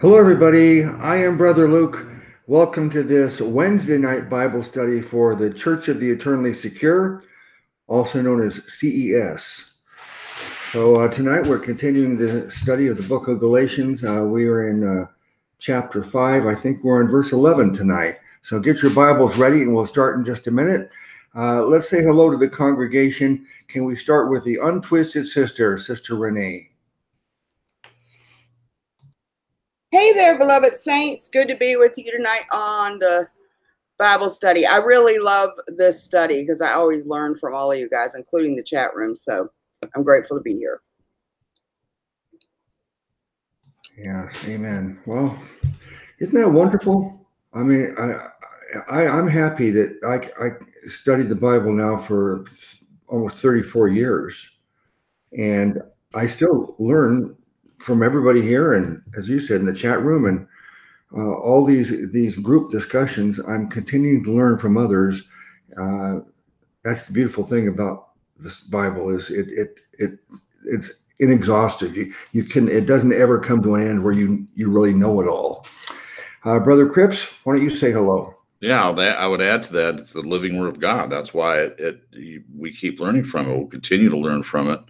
Hello, everybody. I am Brother Luke. Welcome to this Wednesday night Bible study for the Church of the Eternally Secure, also known as CES. So, uh, tonight we're continuing the study of the book of Galatians. Uh, we are in uh, chapter 5. I think we're in verse 11 tonight. So, get your Bibles ready and we'll start in just a minute. Uh, let's say hello to the congregation. Can we start with the untwisted sister, Sister Renee? Hey there, beloved saints. Good to be with you tonight on the Bible study. I really love this study because I always learn from all of you guys, including the chat room. So I'm grateful to be here. Yeah, amen. Well, isn't that wonderful? I mean, I, I I'm happy that I I studied the Bible now for almost 34 years, and I still learn from everybody here, and as you said in the chat room, and uh, all these these group discussions, I'm continuing to learn from others. Uh, that's the beautiful thing about this Bible is it it it it's inexhaustive. You you can it doesn't ever come to an end where you you really know it all. Uh, Brother Cripps, why don't you say hello? Yeah, I would add to that. It's the living Word of God. That's why it, it we keep learning from it. We'll continue to learn from it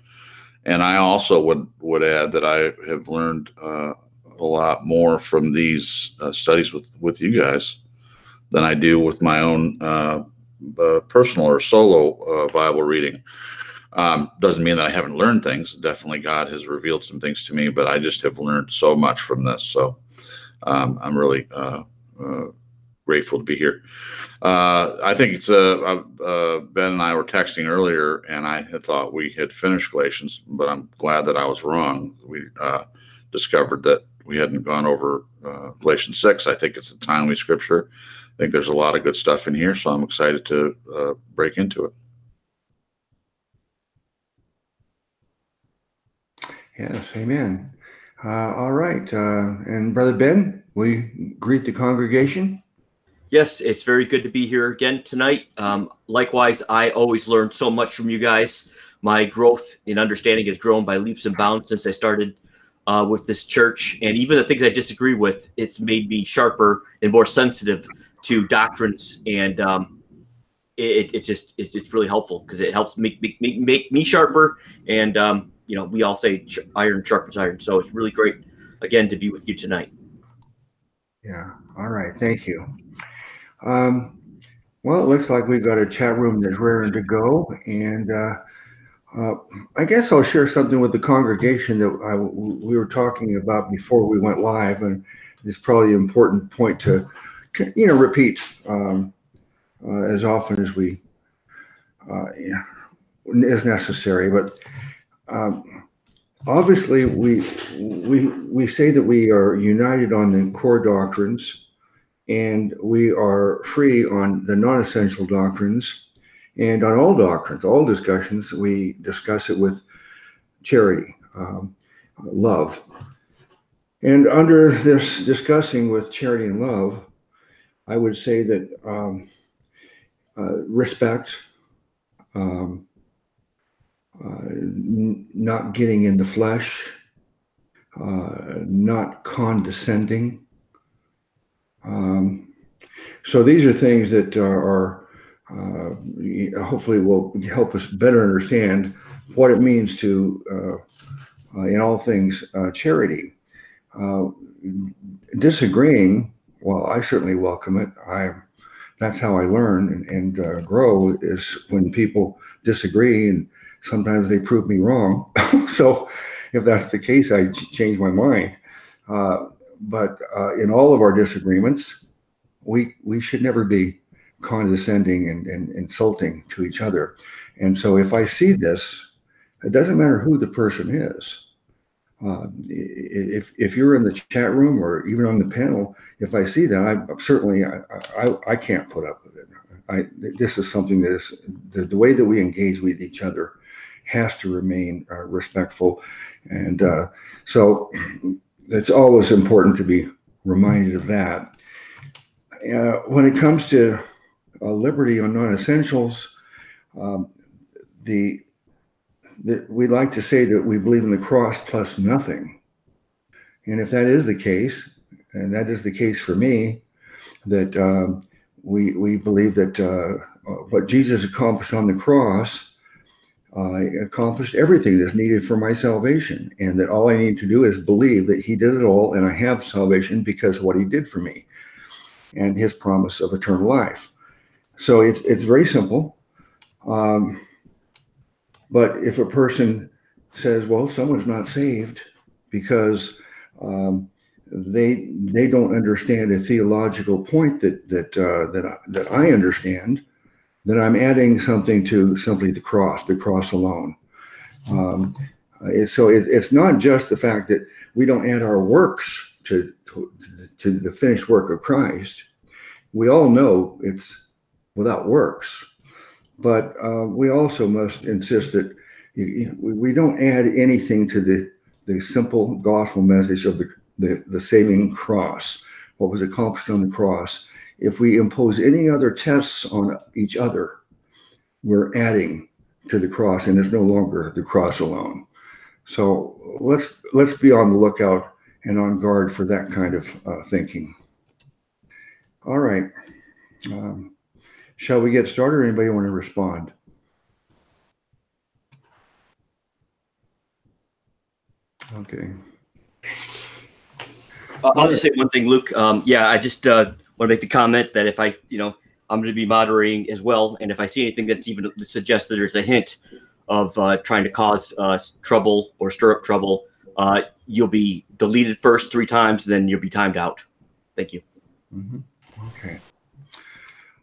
and I also would would add that I have learned uh, a lot more from these uh, studies with with you guys than I do with my own uh, uh personal or solo uh, Bible reading. Um, doesn't mean that I haven't learned things. Definitely, God has revealed some things to me, but I just have learned so much from this. So um, I'm really uh, grateful to be here. Uh, I think it's uh, uh, Ben and I were texting earlier, and I had thought we had finished Galatians, but I'm glad that I was wrong. We uh, discovered that we hadn't gone over uh, Galatians six. I think it's a timely scripture. I think there's a lot of good stuff in here, so I'm excited to uh, break into it. Yes, amen. all right, and Brother Ben, will you greet the congregation? Yes, it's very good to be here again tonight. Um, likewise, I always learn so much from you guys. My growth in understanding has grown by leaps and bounds since I started uh, with this church. And even the things I disagree with, it's made me sharper and more sensitive to doctrines. And um, it, it's just, it, it's really helpful because it helps make, make, make, make me sharper. And, um, you know, we all say iron sharpens iron. So it's really great, again, to be with you tonight. Yeah. All right. Thank you. Um, well, it looks like we've got a chat room that's raring to go. And uh, uh, I guess I'll share something with the congregation that I, we were talking about before we went live. And it's probably an important point to, you know, repeat um, uh, as often as we uh, yeah, is necessary. But um, obviously, we we we say that we are united on the core doctrines and we are free on the non essential doctrines and on all doctrines, all discussions. We discuss it with charity, um, love. And under this discussing with charity and love, I would say that um, uh, respect, um, uh, n- not getting in the flesh, uh, not condescending, um, so these are things that are, are uh, hopefully will help us better understand what it means to, uh, uh in all things, uh, charity. Uh, disagreeing, well, I certainly welcome it. I that's how I learn and, and grow is when people disagree and sometimes they prove me wrong. so if that's the case, I change my mind. Uh, but uh, in all of our disagreements, we we should never be condescending and, and insulting to each other. And so, if I see this, it doesn't matter who the person is. Uh, if if you're in the chat room or even on the panel, if I see that, I certainly I, I, I can't put up with it. I, this is something that is the, the way that we engage with each other has to remain uh, respectful, and uh, so it's always important to be reminded of that. Uh, when it comes to uh, liberty on non-essentials, um, the, the we like to say that we believe in the cross plus nothing. And if that is the case, and that is the case for me, that um, we we believe that uh, what Jesus accomplished on the cross uh, accomplished everything that's needed for my salvation, and that all I need to do is believe that He did it all, and I have salvation because what He did for me, and His promise of eternal life. So it's it's very simple. Um, but if a person says, "Well, someone's not saved," because um, they they don't understand a theological point that that uh, that that I understand, then I'm adding something to simply the cross, the cross alone. Um, so it, it's not just the fact that we don't add our works to, to, to the finished work of Christ. We all know it's without works, but uh, we also must insist that we don't add anything to the the simple gospel message of the, the, the saving cross, what was accomplished on the cross. If we impose any other tests on each other, we're adding to the cross, and it's no longer the cross alone. So let's let's be on the lookout and on guard for that kind of uh, thinking. All right. Um, shall we get started? Anybody want to respond? Okay. I'll just say one thing, Luke. Um, yeah, I just uh, want to make the comment that if I, you know, I'm going to be moderating as well, and if I see anything that's even suggests that there's a hint of uh, trying to cause uh, trouble or stir up trouble, uh, you'll be deleted first three times, then you'll be timed out. Thank you. Mm-hmm. Okay.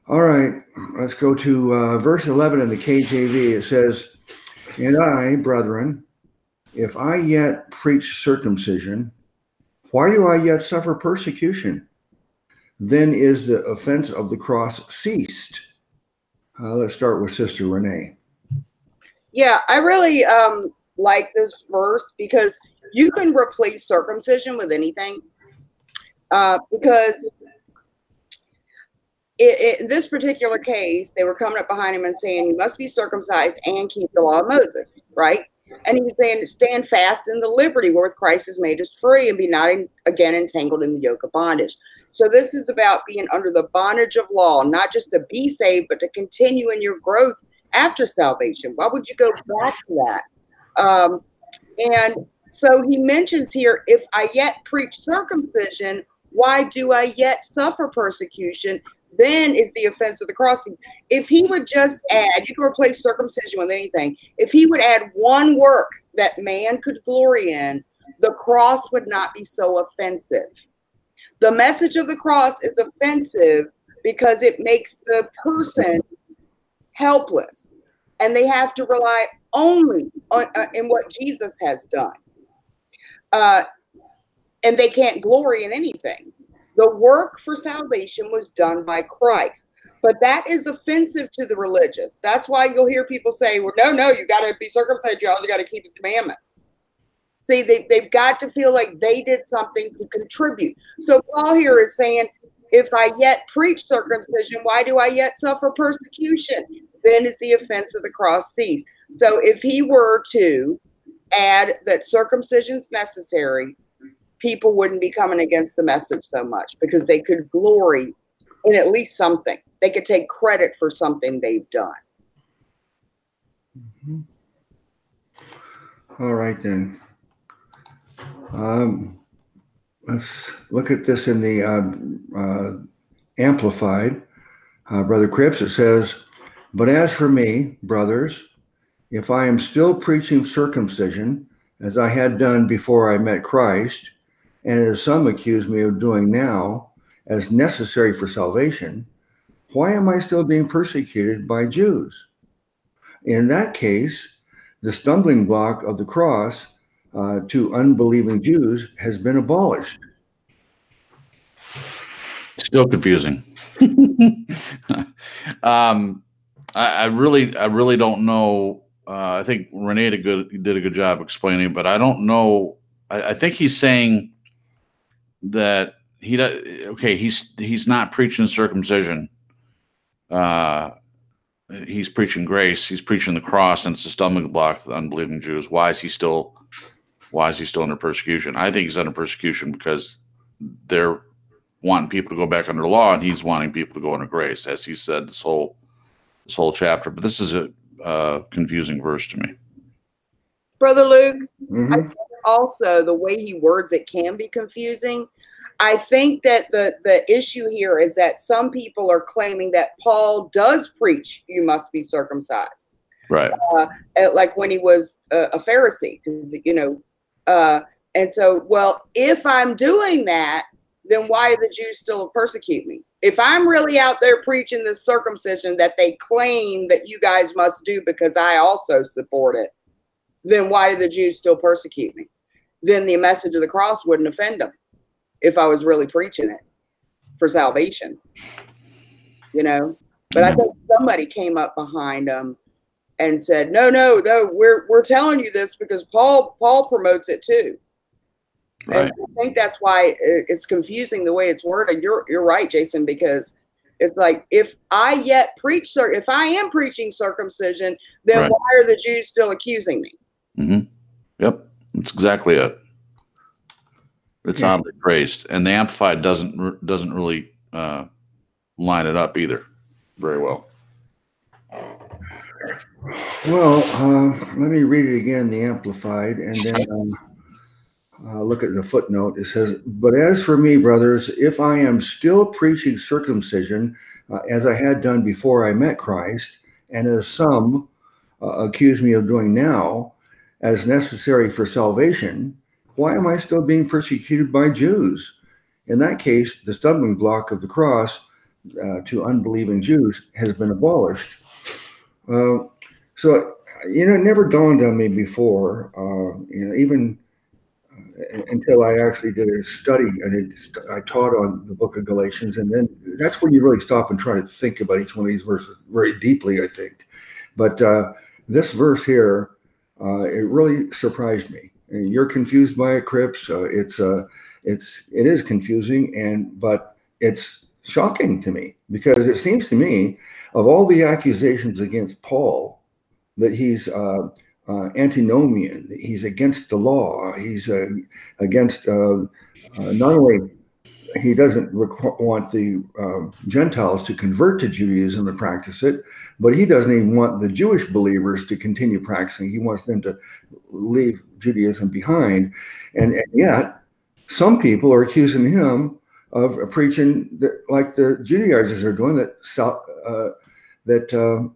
All right, let's go to uh, verse 11 in the KJV. It says, And I, brethren, if I yet preach circumcision, why do I yet suffer persecution? Then is the offense of the cross ceased. Uh, let's start with Sister Renee. Yeah, I really um, like this verse because you can replace circumcision with anything. Uh, because it, it, in this particular case, they were coming up behind him and saying, You must be circumcised and keep the law of Moses, right? And he's saying, stand fast in the liberty wherewith Christ has made us free and be not in, again entangled in the yoke of bondage. So this is about being under the bondage of law, not just to be saved, but to continue in your growth after salvation. Why would you go back to that? Um, and so he mentions here, if I yet preach circumcision, why do I yet suffer persecution? then is the offense of the crossing. If he would just add, you can replace circumcision with anything. If he would add one work that man could glory in, the cross would not be so offensive. The message of the cross is offensive because it makes the person helpless and they have to rely only on uh, in what Jesus has done. Uh, and they can't glory in anything. The work for salvation was done by Christ. But that is offensive to the religious. That's why you'll hear people say, well, no, no, you got to be circumcised. You also got to keep his commandments. See, they, they've got to feel like they did something to contribute. So Paul here is saying, if I yet preach circumcision, why do I yet suffer persecution? Then is the offense of the cross ceased. So if he were to add that circumcision is necessary, people wouldn't be coming against the message so much because they could glory in at least something. They could take credit for something they've done. Mm-hmm. All right, then. Um, let's look at this in the uh, uh, Amplified. Uh, Brother Cripps, it says, But as for me, brothers, if I am still preaching circumcision, as I had done before I met Christ, and as some accuse me of doing now, as necessary for salvation, why am I still being persecuted by Jews? In that case, the stumbling block of the cross uh, to unbelieving Jews has been abolished. Still confusing. um, I, I, really, I really don't know. Uh, I think Renee did a good did a good job explaining, but I don't know. I, I think he's saying that he does okay he's he's not preaching circumcision uh he's preaching grace he's preaching the cross and it's a stumbling block to the unbelieving jews why is he still why is he still under persecution i think he's under persecution because they're wanting people to go back under law, and he's wanting people to go under grace, as he said this whole this whole chapter. But this is a uh, confusing verse to me. Brother Luke, Mhm. also the way he words it can be confusing. I think that the the issue here is that some people are claiming that Paul does preach you must be circumcised, Right. uh, like when he was a, a Pharisee, because you know, uh, and so well, if I'm doing that, then why do the Jews still persecute me? If I'm really out there preaching the circumcision that they claim that you guys must do because I also support it, then why do the Jews still persecute me? Then the message of the cross wouldn't offend them if I was really preaching it for salvation. You know? But I think somebody came up behind them and said, "No, no, no, we're we're telling you this because Paul Paul promotes it too." Right. And I think that's why it's confusing the way it's worded. You're you're right, Jason, because it's like if I yet preach if I am preaching circumcision, then Right. why are the Jews still accusing me? Mm -hmm. Yep. That's exactly it. It's Yeah. oddly phrased, and the amplified doesn't doesn't really uh, line it up either very well. Well, uh, let me read it again, the Amplified, and then um, uh, look at the footnote. It says, But as for me, brothers, if I am still preaching circumcision, uh, as I had done before I met Christ, and as some uh, accuse me of doing now, as necessary for salvation, why am I still being persecuted by Jews? In that case, the stumbling block of the cross uh, to unbelieving Jews has been abolished. Uh, so, you know, it never dawned on me before, uh, you know, even uh, until I actually did a study and I taught on the book of Galatians. And then that's when you really stop and try to think about each one of these verses very deeply, I think. But uh, this verse here, uh, it really surprised me. You're confused by it, Cripps. Uh, it's, uh, it's, it is confusing, and but it's shocking to me because it seems to me of all the accusations against Paul, that he's uh, uh, antinomian, he's against the law, he's uh, against uh, uh, not only he doesn't want the um Gentiles to convert to Judaism and practice it, but he doesn't even want the Jewish believers to continue practicing. He wants them to leave Judaism behind, and, and yet some people are accusing him of preaching that, like the Judaizers are doing that. Uh, that um,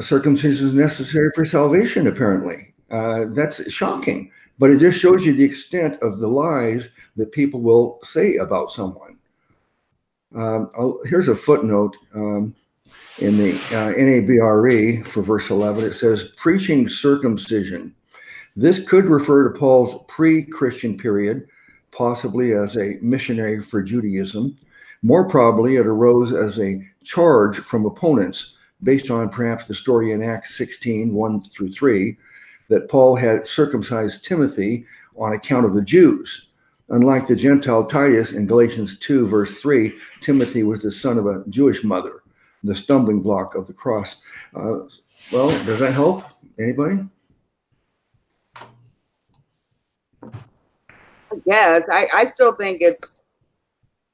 circumcision is necessary for salvation, apparently. Uh, that's shocking, but it just shows you the extent of the lies that people will say about someone. Um, I'll- here's a footnote um, in the uh, NABRE for verse 11. It says, preaching circumcision. This could refer to Paul's pre Christian period, possibly as a missionary for Judaism. More probably, it arose as a charge from opponents based on perhaps the story in Acts 16 1 through 3 that Paul had circumcised Timothy on account of the Jews. Unlike the Gentile Titus in Galatians 2, verse 3, Timothy was the son of a Jewish mother, the stumbling block of the cross. Uh, well, does that help? Anybody? Yes, I, I still think it's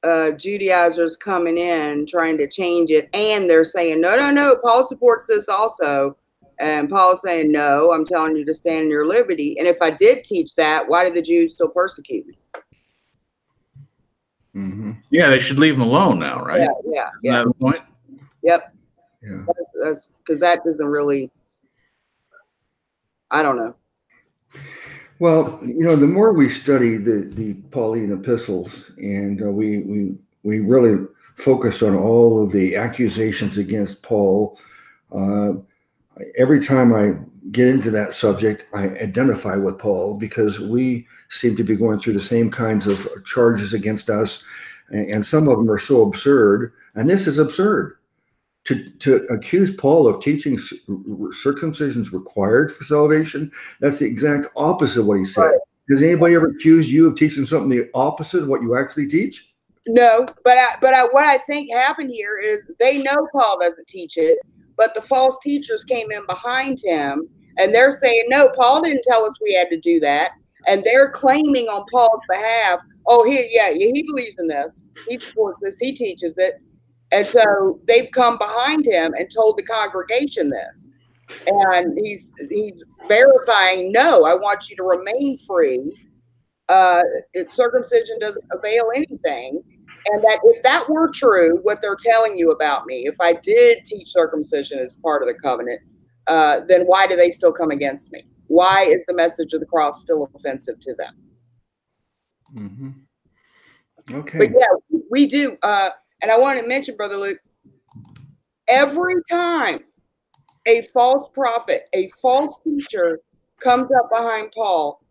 uh, Judaizers coming in trying to change it, and they're saying, no, no, no, Paul supports this also. And Paul's saying, no, I'm telling you to stand in your liberty. And if I did teach that, why do the Jews still persecute me? Mm-hmm. Yeah, they should leave them alone now, right? Yeah, yeah, yeah. that point? Yep. Yeah. That's because that doesn't really, I don't know. Well, you know, the more we study the, the Pauline epistles and uh, we, we, we really focus on all of the accusations against Paul, uh, every time I get into that subject, I identify with Paul because we seem to be going through the same kinds of charges against us. And, and some of them are so absurd. And this is absurd. To, to accuse Paul of teaching c- circumcision is required for salvation, that's the exact opposite of what he said. Right. Has anybody ever accused you of teaching something the opposite of what you actually teach? No, but I, but I, what I think happened here is they know Paul doesn't teach it, but the false teachers came in behind him and they're saying, no, Paul didn't tell us we had to do that. And they're claiming on Paul's behalf, oh, he, yeah, yeah, he believes in this. He supports this. He teaches it. And so they've come behind him and told the congregation this. And he's he's verifying, no, I want you to remain free. Uh, it, circumcision doesn't avail anything. And that if that were true, what they're telling you about me, if I did teach circumcision as part of the covenant, uh, then why do they still come against me? Why is the message of the cross still offensive to them? Mm-hmm. Okay. But yeah, we do. Uh, and I want to mention, Brother Luke, every time a false prophet, a false teacher comes up behind Paul,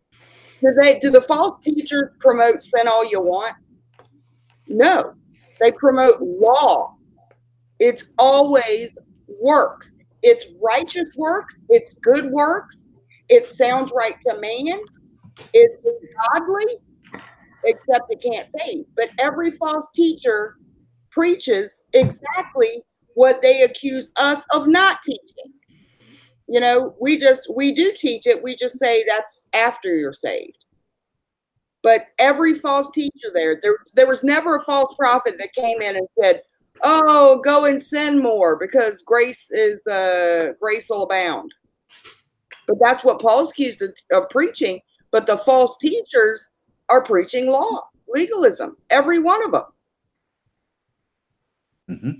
do they do the false teachers promote sin all you want? No. They promote law. It's always works. It's righteous works, it's good works, it sounds right to man, it's godly, except it can't save. But every false teacher preaches exactly what they accuse us of not teaching. You know, we just we do teach it. We just say that's after you're saved. But every false teacher there, there, there was never a false prophet that came in and said, "Oh, go and sin more because grace is uh, grace will abound." But that's what Paul's accused of, of preaching. But the false teachers are preaching law, legalism, every one of them. Mm-hmm.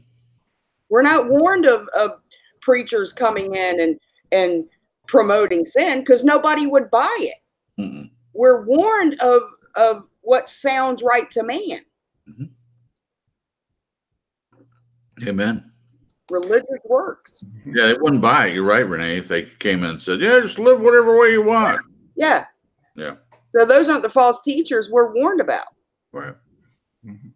We're not warned of, of preachers coming in and and promoting sin because nobody would buy it. Mm-mm. We're warned of of what sounds right to man. Amen. Religious works. Yeah, they wouldn't buy it. You're right, Renee. If they came in and said, "Yeah, just live whatever way you want." Yeah. Yeah. So those aren't the false teachers we're warned about. Right. Mhm.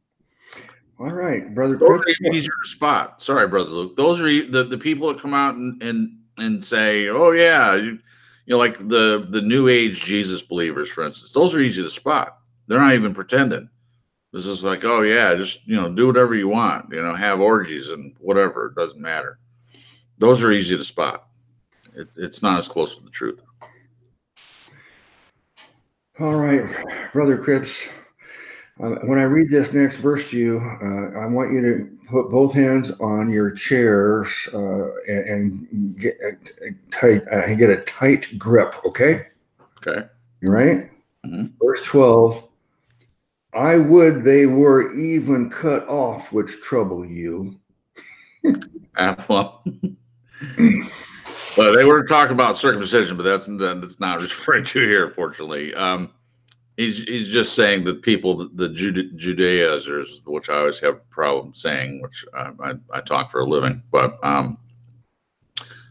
All right, brother Those Cripps. are easier to spot. Sorry, brother Luke. Those are the, the people that come out and, and and say, "Oh yeah," you, you know, like the the New Age Jesus believers, for instance. Those are easy to spot. They're not even pretending. This is like, "Oh yeah, just you know, do whatever you want. You know, have orgies and whatever. It doesn't matter." Those are easy to spot. It, it's not as close to the truth. All right, brother Cripps. Uh, when I read this next verse to you, uh, I want you to put both hands on your chairs uh, and, and get a, a tight, uh, get a tight grip. Okay, Okay. you right? Mhm. Verse twelve. I would they were even cut off, which trouble you. Uh, well, well, they were talking about circumcision, but that's that's not referring to here. Fortunately, um, he's he's just saying that people, the, Juda- Judaizers, which I always have problems saying, which I, I, I talk for a living, but um,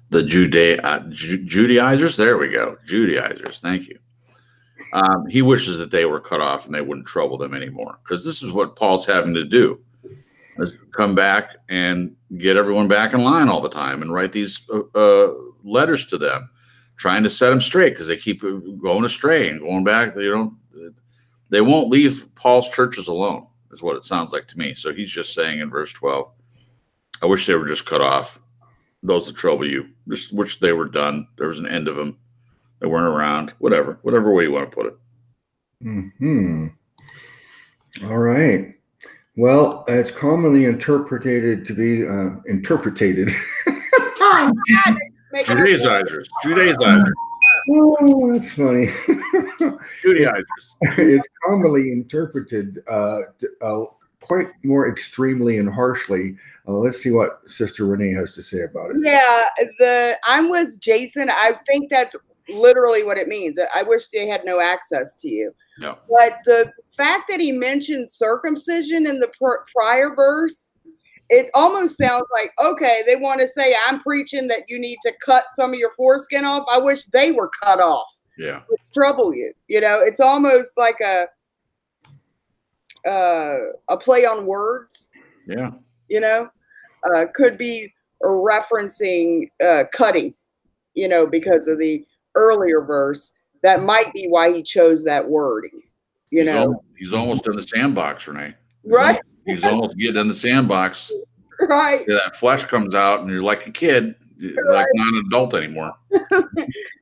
the Juda- uh, Ju- Judaizers. There we go, Judaizers. Thank you. Um, he wishes that they were cut off and they wouldn't trouble them anymore, because this is what Paul's having to do is come back and get everyone back in line all the time and write these uh, uh, letters to them, trying to set them straight because they keep going astray and going back. You know, they won't leave Paul's churches alone, is what it sounds like to me. So he's just saying in verse 12, I wish they were just cut off. Those that trouble you, just wish they were done. There was an end of them. They weren't around. Whatever, whatever way you want to put it. Hmm. All right. Well, it's commonly interpreted to be uh, interpreted. Make it- Judaizers, Judaizers, oh, that's funny. Judaizers. it's commonly interpreted uh, uh, quite more extremely and harshly. Uh, let's see what Sister Renee has to say about it. Yeah, the I'm with Jason. I think that's literally what it means. I wish they had no access to you. No. But the fact that he mentioned circumcision in the pr- prior verse, it almost sounds like okay, they want to say I'm preaching that you need to cut some of your foreskin off. I wish they were cut off. Yeah. Trouble you. You know, it's almost like a uh, a play on words Yeah. you know, uh, could be referencing uh, cutting, you know, because of the earlier verse. That might be why he chose that wording, you he's know, almost, he's almost in the sandbox, Renee. He's right? He's almost getting in the sandbox. Right. Yeah, that flesh comes out, and you're like a kid, you're like not an adult anymore.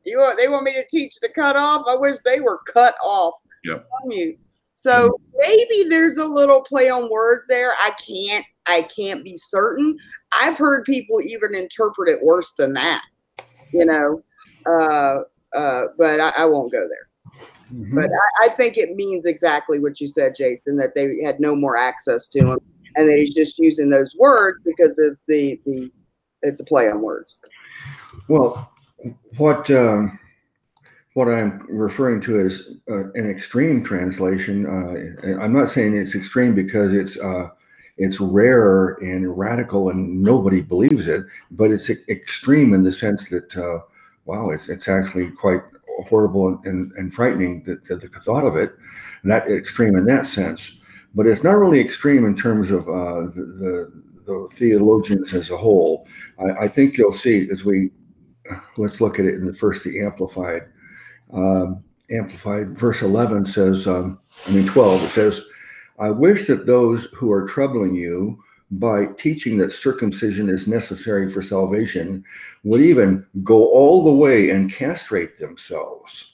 You want, they want me to teach to cut off. I wish they were cut off Yep. from you. So maybe there's a little play on words there. I can't I can't be certain. I've heard people even interpret it worse than that, you know. Uh, uh, but I, I won't go there. Mhm. But I, I think it means exactly what you said, Jason, that they had no more access to him, and that he's just using those words because of the the it's a play on words. Well, what um, what I'm referring to is uh, an extreme translation. Uh, I'm not saying it's extreme because it's uh, it's rare and radical and nobody believes it, but it's extreme in the sense that uh, wow, it's it's actually quite horrible and, and, and frightening that, that the thought of it, and that extreme in that sense. But it's not really extreme in terms of uh, the, the the theologians as a whole. I, I think you'll see as we let's look at it in the first the amplified um, amplified verse 11 says um, i mean 12 it says i wish that those who are troubling you by teaching that circumcision is necessary for salvation would even go all the way and castrate themselves.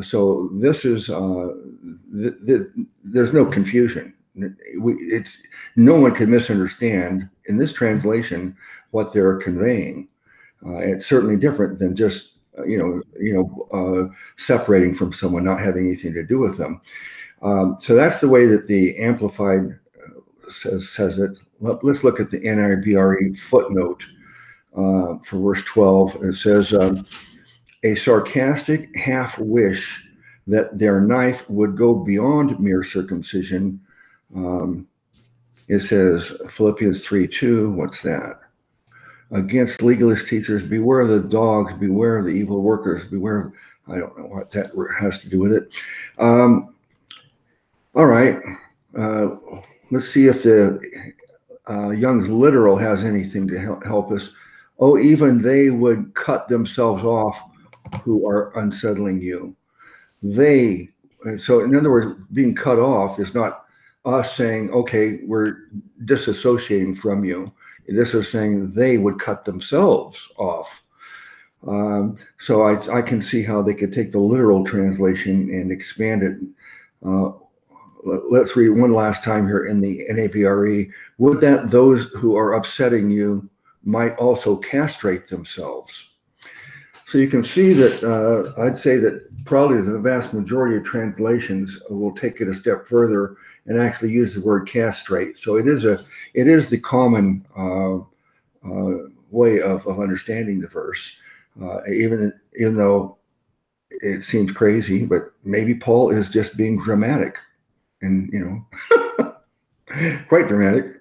So this is uh, th- th- there's no confusion. We, it's no one can misunderstand in this translation what they're conveying. Uh, it's certainly different than just uh, you know you know uh, separating from someone, not having anything to do with them. Um, so that's the way that the amplified says says it. Let, us look at the NABRE footnote uh, for verse twelve. It says um, a sarcastic half wish that their knife would go beyond mere circumcision. Um, it says Philippians three two. What's that? against legalist teachers. Beware of the dogs. Beware of the evil workers. Beware. I don't know what that has to do with it. Um, all right. Uh, let's see if the uh, Young's literal has anything to help, help us. Oh, even they would cut themselves off who are unsettling you. They, so in other words, being cut off is not us saying, okay, we're disassociating from you. This is saying they would cut themselves off. Um, so I, I, can see how they could take the literal translation and expand it. Uh, let's read one last time here in the NABRE. Would that those who are upsetting you might also castrate themselves? So you can see that uh, I'd say that probably the vast majority of translations will take it a step further and actually use the word castrate. So it is a it is the common uh, uh, way of, of understanding the verse, uh, even even though it seems crazy, but maybe Paul is just being dramatic, and you know, quite dramatic.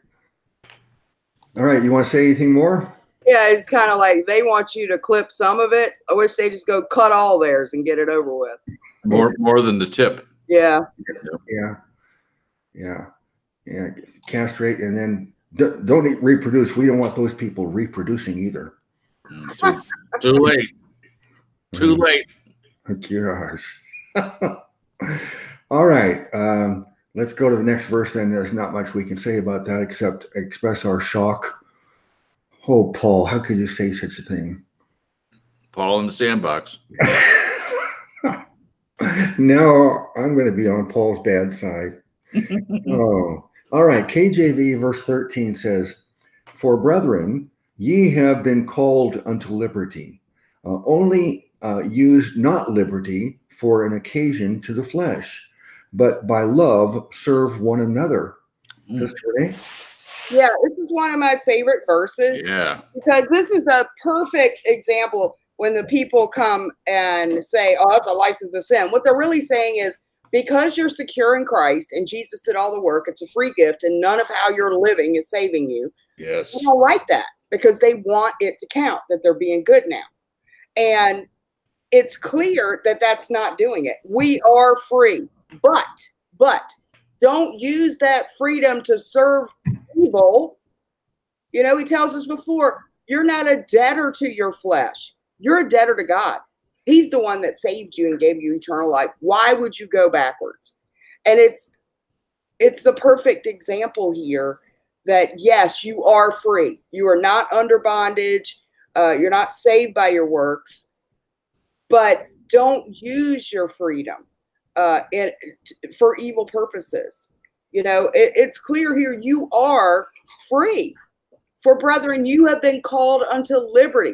All right, you want to say anything more? Yeah, it's kind of like they want you to clip some of it. I wish they just go cut all theirs and get it over with. More more than the tip. Yeah. Yeah. Yeah. Yeah. Castrate and then don't, don't reproduce. We don't want those people reproducing either. Too, too late. Too late. Gosh. All right. Um, let's go to the next verse. Then there's not much we can say about that except express our shock. Oh, Paul, how could you say such a thing? Paul in the sandbox. now I'm going to be on Paul's bad side. oh, all right. KJV verse 13 says, For brethren, ye have been called unto liberty. Uh, only uh, use not liberty for an occasion to the flesh, but by love serve one another. Mm. Sister Yeah, this is one of my favorite verses Yeah. because this is a perfect example when the people come and say, oh, it's a license to sin. What they're really saying is, because you're secure in Christ and Jesus did all the work, it's a free gift, and none of how you're living is saving you. Yes. They don't like that because they want it to count that they're being good now. And it's clear that that's not doing it. We are free, but, but don't use that freedom to serve evil. You know, he tells us before, you're not a debtor to your flesh. You're a debtor to God. He's the one that saved you and gave you eternal life. Why would you go backwards? And it's it's the perfect example here that yes, you are free. You are not under bondage. Uh, you're not saved by your works, but don't use your freedom uh, in, for evil purposes. You know, it, it's clear here you are free. For brethren, you have been called unto liberty.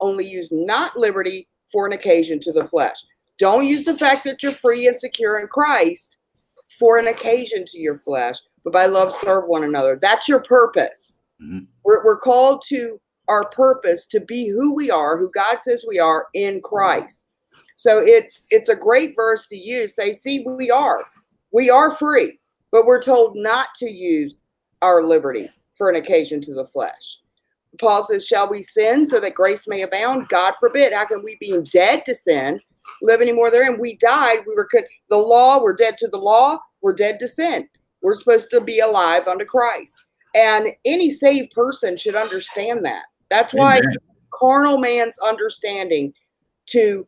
Only use not liberty for an occasion to the flesh. Don't use the fact that you're free and secure in Christ for an occasion to your flesh, but by love serve one another. That's your purpose. Mm-hmm. We're, we're called to our purpose to be who we are, who God says we are in Christ. So it's it's a great verse to use. Say, see, we are. We are free, but we're told not to use our liberty for an occasion to the flesh. Paul says, Shall we sin so that grace may abound? God forbid. How can we, being dead to sin, live anymore therein? We died. We were the law. We're dead to the law. We're dead to sin. We're supposed to be alive unto Christ. And any saved person should understand that. That's why Amen. carnal man's understanding to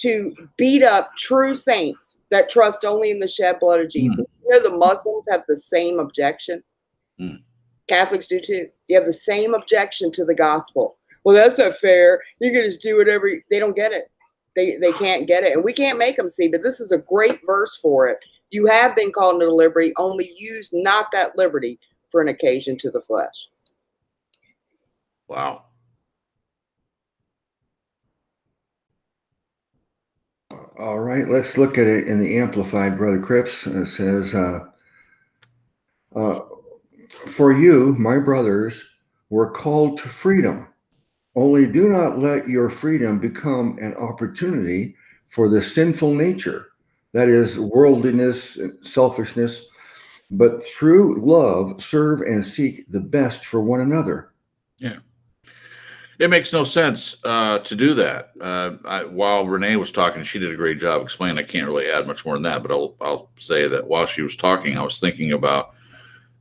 to beat up true saints that trust only in the shed blood of Jesus. Mm. You know, the Muslims have the same objection. Mm. Catholics do too. You have the same objection to the gospel. Well, that's not fair. You can just do whatever. They don't get it. They they can't get it, and we can't make them see. But this is a great verse for it. You have been called into liberty. Only use not that liberty for an occasion to the flesh. Wow. All right, let's look at it in the Amplified. Brother Cripps it says, uh, uh, For you, my brothers, were called to freedom. Only do not let your freedom become an opportunity for the sinful nature, that is, worldliness selfishness, but through love serve and seek the best for one another. Yeah. It makes no sense uh, to do that. Uh, I, while Renee was talking, she did a great job explaining. I can't really add much more than that, but I'll, I'll say that while she was talking, I was thinking about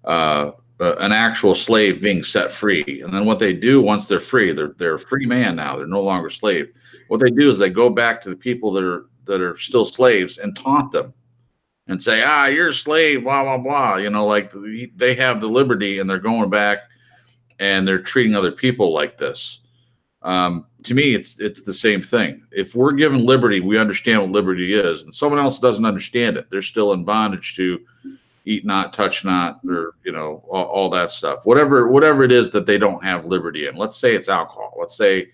uh, an actual slave being set free, and then what they do once they're free, they're they're a free man now. They're no longer slave. What they do is they go back to the people that are that are still slaves and taunt them and say, "Ah, you're a slave," blah blah blah. You know, like they have the liberty, and they're going back and they're treating other people like this. Um, to me, it's it's the same thing. If we're given liberty, we understand what liberty is, and someone else doesn't understand it. They're still in bondage to eat not, touch not, or you know all, all that stuff. Whatever whatever it is that they don't have liberty in. Let's say it's alcohol. Let's say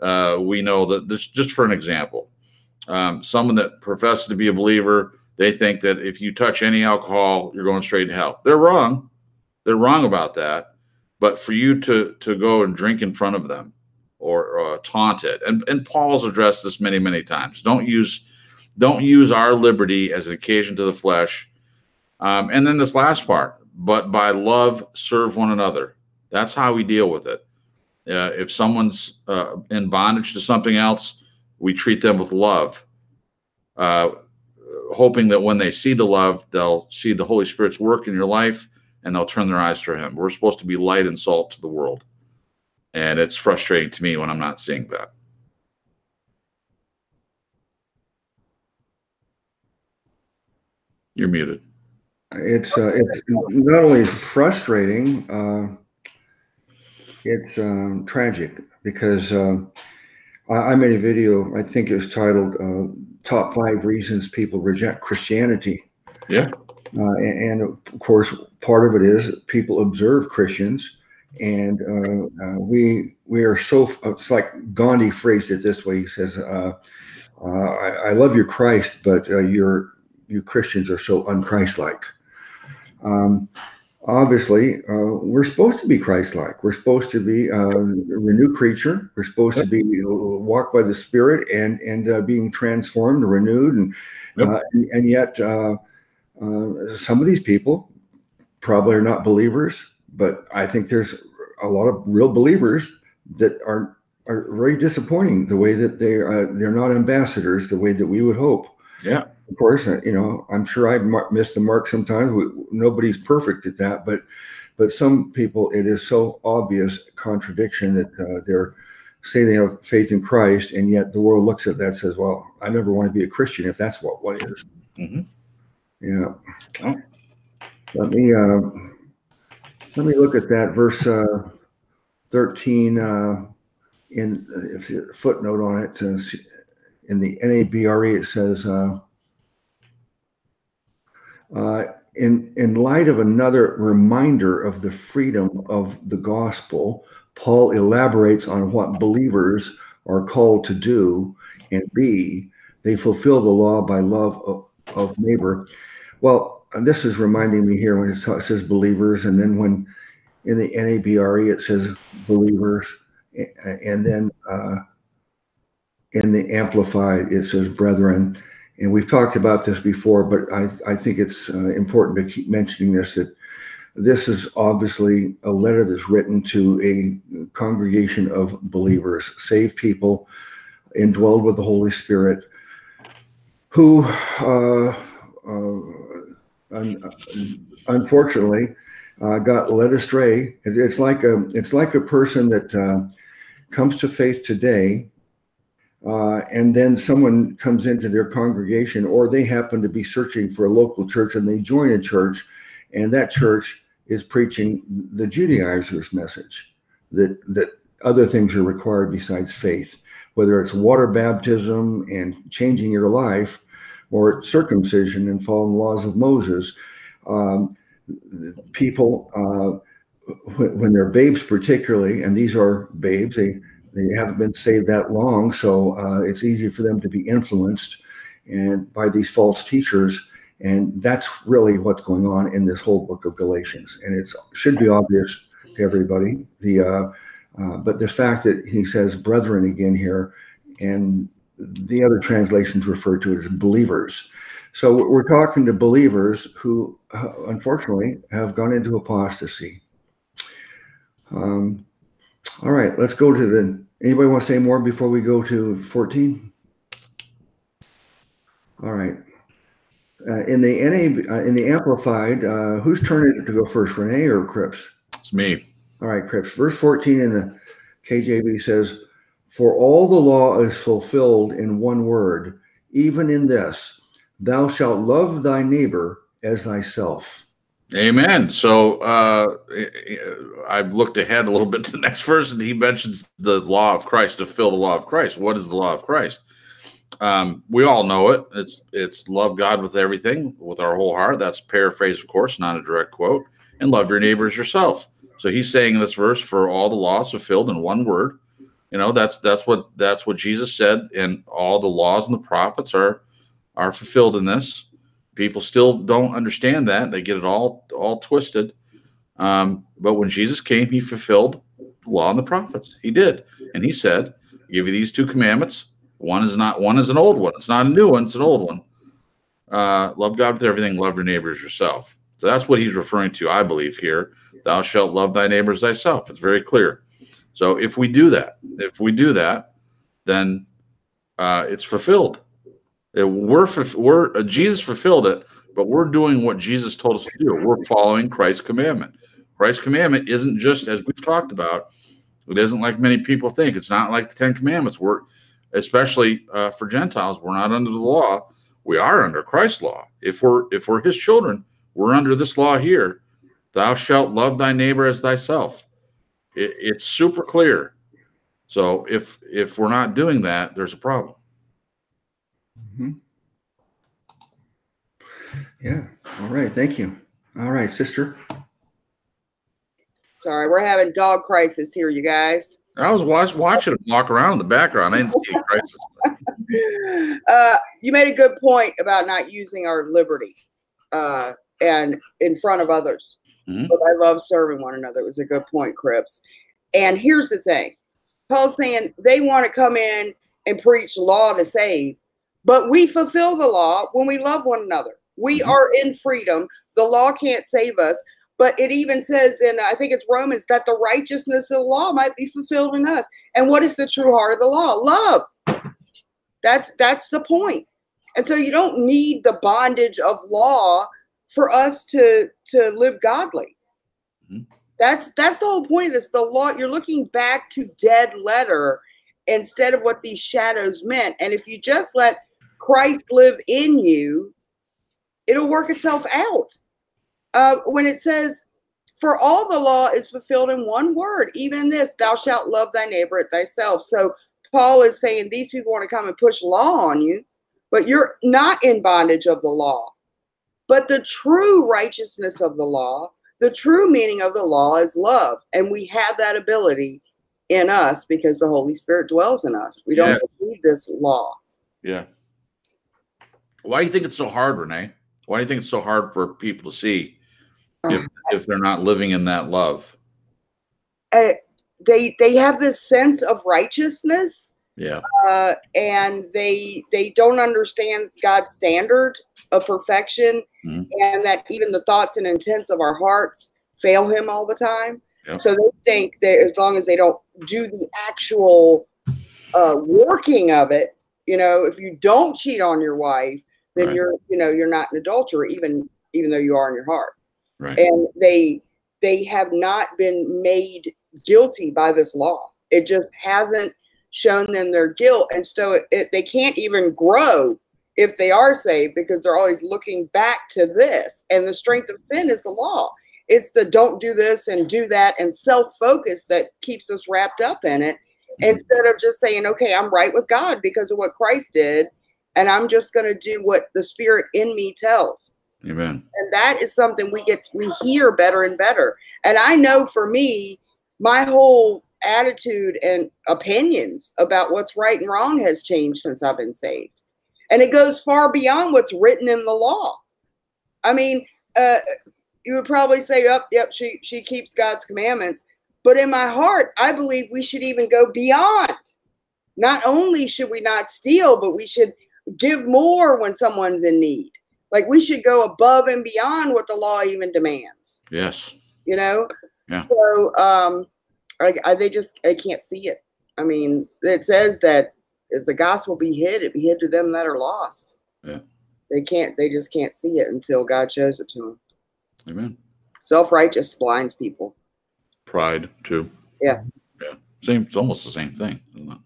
uh, we know that this. Just for an example, um, someone that professes to be a believer, they think that if you touch any alcohol, you're going straight to hell. They're wrong. They're wrong about that. But for you to to go and drink in front of them or uh, taunt it. And, and Paul's addressed this many, many times. Don't use don't use our liberty as an occasion to the flesh. Um, and then this last part, but by love serve one another. That's how we deal with it. Uh, if someone's uh, in bondage to something else, we treat them with love, uh, hoping that when they see the love, they'll see the Holy Spirit's work in your life and they'll turn their eyes to Him. We're supposed to be light and salt to the world. And it's frustrating to me when I'm not seeing that. You're muted. It's uh, it's not only frustrating, uh, it's um, tragic because uh, I, I, made a video. I think it was titled uh, "Top Five Reasons People Reject Christianity." Yeah, uh, and, and, of course, part of it is people observe Christians and uh, uh, we we are so it's like Gandhi phrased it this way. He says, uh, uh I, "I, love your Christ, but uh, your you Christians are so unchristlike." Um, obviously, uh, we're supposed to be Christ-like. We're supposed to be a renewed creature. We're supposed to be you know, walk by the Spirit and and being transformed, renewed, and yep. and, and, yet some of these people probably are not believers but I think there's a lot of real believers that are are very disappointing the way that they are they're not ambassadors the way that we would hope. Yeah. Of course, uh, you know, I'm sure I miss the mark sometimes. Nobody's perfect at that, but but some people it is so obvious contradiction that uh, they're say they have faith in Christ, and yet the world looks at that and says, "Well, I never want to be a Christian if that's what what is." Mm-hmm. Yeah. Oh. Let me. Uh, let me look at that verse uh, 13 uh, in uh, footnote on it. Uh, in the NABRE, it says, uh, Uh, in, in light of another reminder of the freedom of the gospel, Paul elaborates on what believers are called to do and be. They fulfill the law by love of, of neighbor. Well, this is reminding me here when it says believers, and then when in the NABRE it says believers, and then uh, in the Amplified it says brethren. And we've talked about this before, but I, I think it's uh, important to keep mentioning this that this is obviously a letter that's written to a congregation of believers, saved people, indwelled with the Holy Spirit, who uh, uh, unfortunately uh, got led astray. It's like a it's like a person that uh, comes to faith today uh, and then someone comes into their congregation or they happen to be searching for a local church and they join a church and that church is preaching the judaizers message that that other things are required besides faith whether it's water baptism and changing your life or circumcision and following the laws of moses um, people uh, when, when they're babes particularly and these are babes they they haven't been saved that long, so uh, it's easy for them to be influenced and by these false teachers. And that's really what's going on in this whole book of Galatians. And it should be obvious to everybody. The uh, uh, but the fact that he says brethren again here, and the other translations refer to it as believers. So we're talking to believers who, uh, unfortunately, have gone into apostasy. Um, all right, let's go to the. Anybody want to say more before we go to 14? All right. Uh, in the NA, uh, in the amplified, uh, whose turn is it to go first, Renee or Cripps? It's me. All right, Cripps. Verse 14 in the KJV says, "For all the law is fulfilled in one word, even in this: Thou shalt love thy neighbor as thyself." Amen. So uh, I've looked ahead a little bit to the next verse, and he mentions the law of Christ to fill the law of Christ. What is the law of Christ? Um, we all know it. It's it's love God with everything, with our whole heart. That's paraphrase, of course, not a direct quote. And love your neighbors yourself. So he's saying in this verse, for all the laws fulfilled in one word. You know, that's that's what that's what Jesus said, and all the laws and the prophets are are fulfilled in this. People still don't understand that. They get it all all twisted. Um, but when jesus came he fulfilled the law and the prophets. He did. And he said give you these two commandments. One is not one is an old one. It's not a new one. It's an old one. Uh, love god with everything. Love your neighbors yourself. So that's what he's referring to i believe here. Thou shalt love thy neighbors thyself. It's very clear so if we do that if we do that then uh, it's fulfilled we're we're uh, Jesus fulfilled it, but we're doing what Jesus told us to do. We're following Christ's commandment. Christ's commandment isn't just as we've talked about. It isn't like many people think. It's not like the Ten Commandments. We're especially uh, for Gentiles. We're not under the law. We are under Christ's law. If we're if we're His children, we're under this law here. Thou shalt love thy neighbor as thyself. It, it's super clear. So if if we're not doing that, there's a problem. Mm-hmm. Yeah. All right. Thank you. All right, sister. Sorry, we're having dog crisis here, you guys. I was watch, watching him walk around in the background. I didn't see a crisis. uh, you made a good point about not using our liberty uh, and in front of others. Mm-hmm. But I love serving one another. It was a good point, Cripps. And here's the thing Paul's saying they want to come in and preach law to save, but we fulfill the law when we love one another. We mm-hmm. are in freedom. The law can't save us. But it even says in, I think it's Romans, that the righteousness of the law might be fulfilled in us. And what is the true heart of the law? Love. That's that's the point. And so you don't need the bondage of law for us to to live godly. Mm-hmm. That's that's the whole point of this. The law, you're looking back to dead letter instead of what these shadows meant. And if you just let Christ live in you, it'll work itself out. Uh, when it says, For all the law is fulfilled in one word, even in this, thou shalt love thy neighbor at thyself. So Paul is saying these people want to come and push law on you, but you're not in bondage of the law. But the true righteousness of the law, the true meaning of the law is love. And we have that ability in us because the Holy Spirit dwells in us. We don't Yes. need this law. Yeah. Why do you think it's so hard, Renee? Why do you think it's so hard for people to see if, if they're not living in that love? Uh, they they have this sense of righteousness Yeah. uh, and they they don't understand God's standard of perfection, Mhm. and that even the thoughts and intents of our hearts fail Him all the time. Yep. So they think that as long as they don't do the actual uh, working of it, you know, if you don't cheat on your wife, then Right. you're you know you're not an adulterer, even even though you are in your heart. Right. And they they have not been made guilty by this law. It just hasn't shown them their guilt, and so it, it, they can't even grow if they are saved because they're always looking back to this. And the strength of sin is the law. It's the don't do this and do that and self focus that keeps us wrapped up in it Mhm. instead of just saying, okay, I'm right with God because of what Christ did, and I'm just going to do what the Spirit in me tells Amen. and that is something we get we hear better and better and i know for me my whole attitude and opinions about what's right and wrong has changed since i've been saved. And it goes far beyond what's written in the law. I mean uh, you would probably say up yep she she keeps god's commandments. But in my heart i believe we should even go beyond. Not only should we not steal but we should give more when someone's in need. Like we should go above and beyond what the law even demands. Yes. you know? Yeah. so um I, I, they just they can't see it i mean it says that if the gospel be hid it be hid to them that are lost Yeah. they can't they just can't see it until god shows it to them Amen. self-righteous blinds people Pride too. Yeah. Yeah. Same. It's almost the same thing. Isn't it?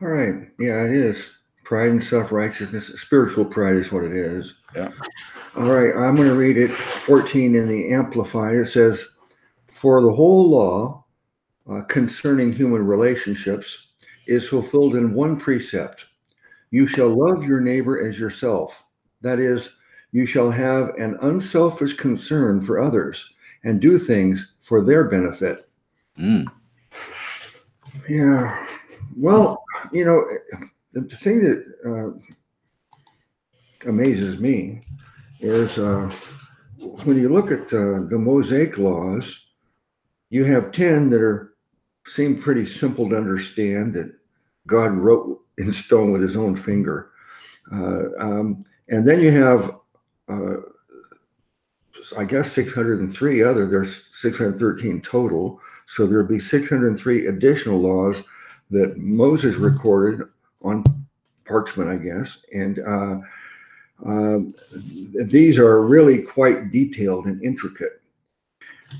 All right. Yeah, it is. Pride and self righteousness. Spiritual pride is what it is. Yeah. All right. I'm going to read it 14 in the Amplified. It says, For the whole law uh, concerning human relationships is fulfilled in one precept you shall love your neighbor as yourself. That is, you shall have an unselfish concern for others and do things for their benefit. Mm. Yeah. Well, you know, the thing that uh, amazes me is uh, when you look at uh, the Mosaic laws, you have 10 that are seem pretty simple to understand that God wrote in stone with his own finger. Uh, um, and then you have, uh, I guess, 603 other, there's 613 total. So there'd be 603 additional laws that Moses recorded on parchment, I guess. And uh, um, these are really quite detailed and intricate.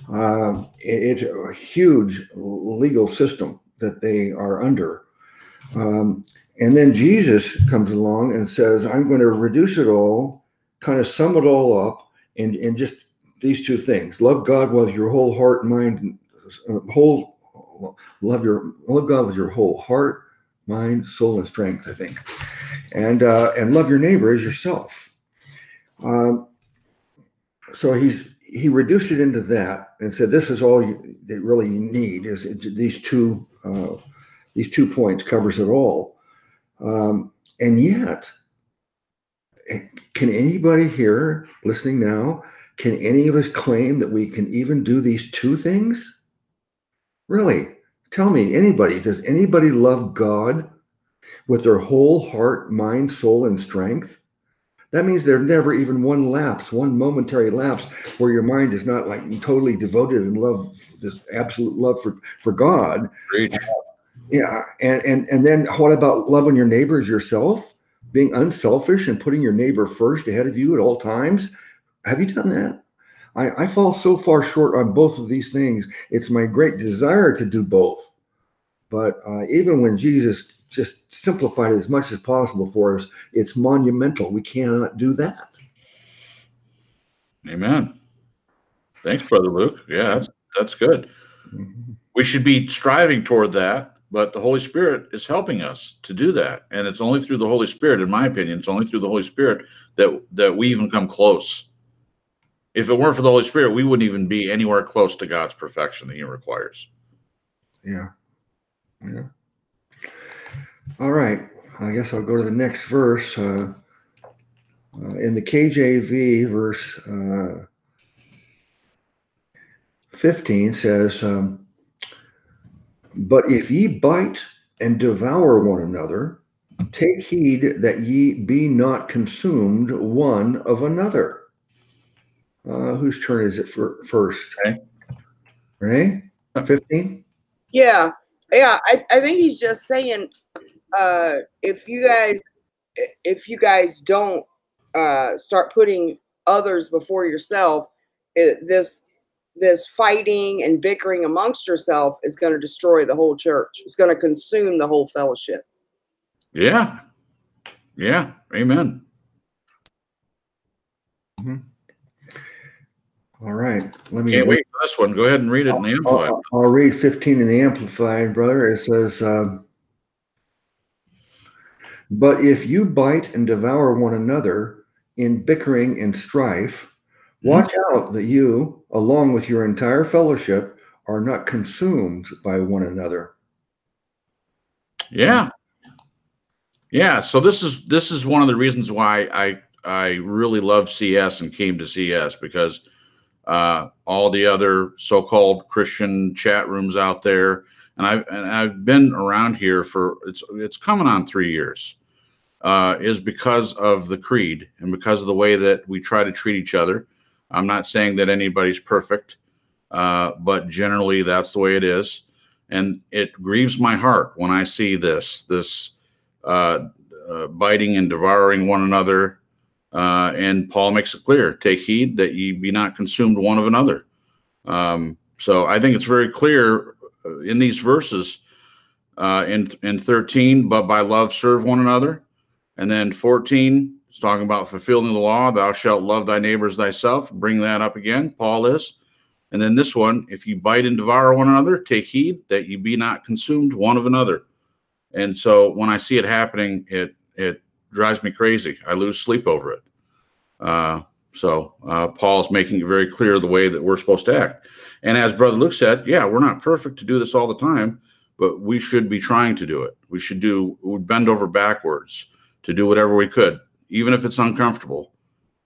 Um, it- it's a huge legal system that they are under. Um, and then Jesus comes along and says, I'm going to reduce it all, kind of sum it all up in, in just these two things love God with your whole heart, mind, uh, whole love your love God with your whole heart, mind, soul, and strength. I think, and uh, and love your neighbor as yourself. Um, so he's he reduced it into that and said, "This is all you that really you need is these two uh, these two points covers it all." Um, and yet, can anybody here listening now? Can any of us claim that we can even do these two things? Really? Tell me, anybody, does anybody love God with their whole heart, mind, soul, and strength? That means there's never even one lapse, one momentary lapse where your mind is not like totally devoted in love, this absolute love for, for God. Preach. Yeah. And, and, and then what about loving your neighbor as yourself? Being unselfish and putting your neighbor first ahead of you at all times? Have you done that? I, I fall so far short on both of these things. It's my great desire to do both. But uh, even when Jesus just simplified it as much as possible for us, it's monumental. We cannot do that. Amen. Thanks, brother Luke. Yeah, that's that's good. Mhm. We should be striving toward that, but the Holy Spirit is helping us to do that, and it's only through the Holy Spirit, in my opinion, it's only through the Holy Spirit that that we even come close. If it weren't for the Holy Spirit, we wouldn't even be anywhere close to God's perfection that He requires. Yeah. Yeah. All right. I guess I'll go to the next verse. Uh, uh, in the KJV, verse uh, 15 says, um, But if ye bite and devour one another, take heed that ye be not consumed one of another. Uh, whose turn is it for first? Okay. Renee? 15? Yeah, yeah. I, I think he's just saying, uh, if you guys, if you guys don't uh, start putting others before yourself, it, this this fighting and bickering amongst yourself is going to destroy the whole church. It's going to consume the whole fellowship. Yeah. Yeah. Amen. Mm-hmm. All right. Let me can't wait for this one. Go ahead and read it in the Amplified. I'll, I'll read 15 in the Amplified, brother. It says, um, But if you bite and devour one another in bickering and strife, mm-hmm. watch out that you, along with your entire fellowship, are not consumed by one another. Yeah. Yeah. So this is this is one of the reasons why I I really love CES and came to CES because uh, all the other so-called Christian chat rooms out there. And I've and I've been around here for it's it's coming on three years. Uh, is because of the creed and because of the way that we try to treat each other. I'm not saying that anybody's perfect, uh, but generally that's the way it is. And it grieves my heart when I see this this uh, uh biting and devouring one another, uh, and Paul makes it clear take heed that ye be not consumed one of another. Um, so I think it's very clear uh, in these verses in, in 13, but by love serve one another. And then 14 is talking about fulfilling the law, thou shalt love thy neighbors thyself. Bring that up again, Paul is. And then this one, if you bite and devour one another, take heed that you be not consumed one of another. And so when I see it happening, it it drives me crazy. I lose sleep over it. Uh, so uh, Paul's making it very clear the way that we're supposed to act. And as Brother Luke said, yeah, we're not perfect to do this all the time, but we should be trying to do it. We should do we bend over backwards to do whatever we could, even if it's uncomfortable,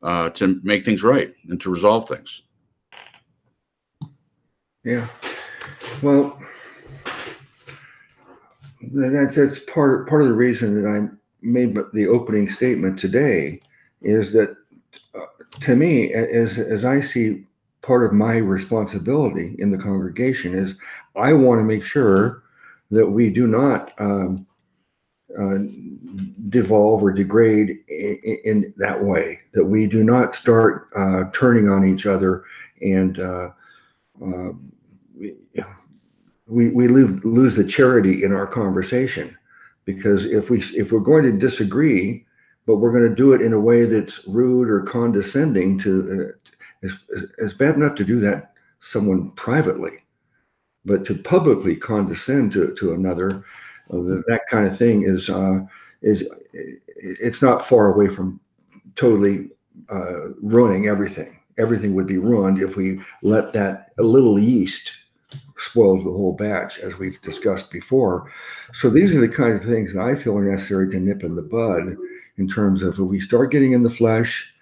uh, to make things right and to resolve things. Yeah. Well, that's that's part part of the reason that I made the opening statement today is that uh, to me, as as I see part of my responsibility in the congregation is I want to make sure that we do not um, uh, devolve or degrade in, in, that way. That we do not start uh, turning on each other and uh, uh we we lose, lose the charity in our conversation because if we if we're going to disagree but we're going to do it in a way that's rude or condescending to uh, it's, it's bad enough to do that someone privately but to publicly condescend to, to another that kind of thing is uh, is it's not far away from totally uh, ruining everything everything would be ruined if we let that little yeast spoils the whole batch, as we've discussed before. So these are the kinds of things that I feel are necessary to nip in the bud in terms of we start getting in the flesh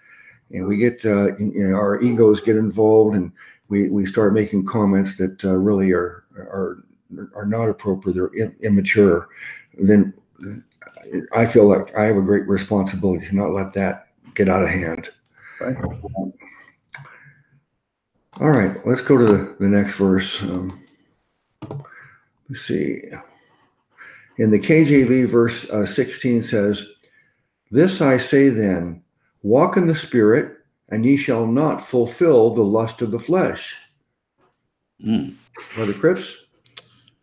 and we get uh, you know, our egos get involved and we, we start making comments that uh, really are are are not appropriate or immature, then I feel like I have a great responsibility to not let that get out of hand. Right. All right, let's go to the, the next verse. Um, let's see. In the KJV, verse uh, 16 says, This I say then, walk in the Spirit, and ye shall not fulfill the lust of the flesh. Mm. Brother Cripps?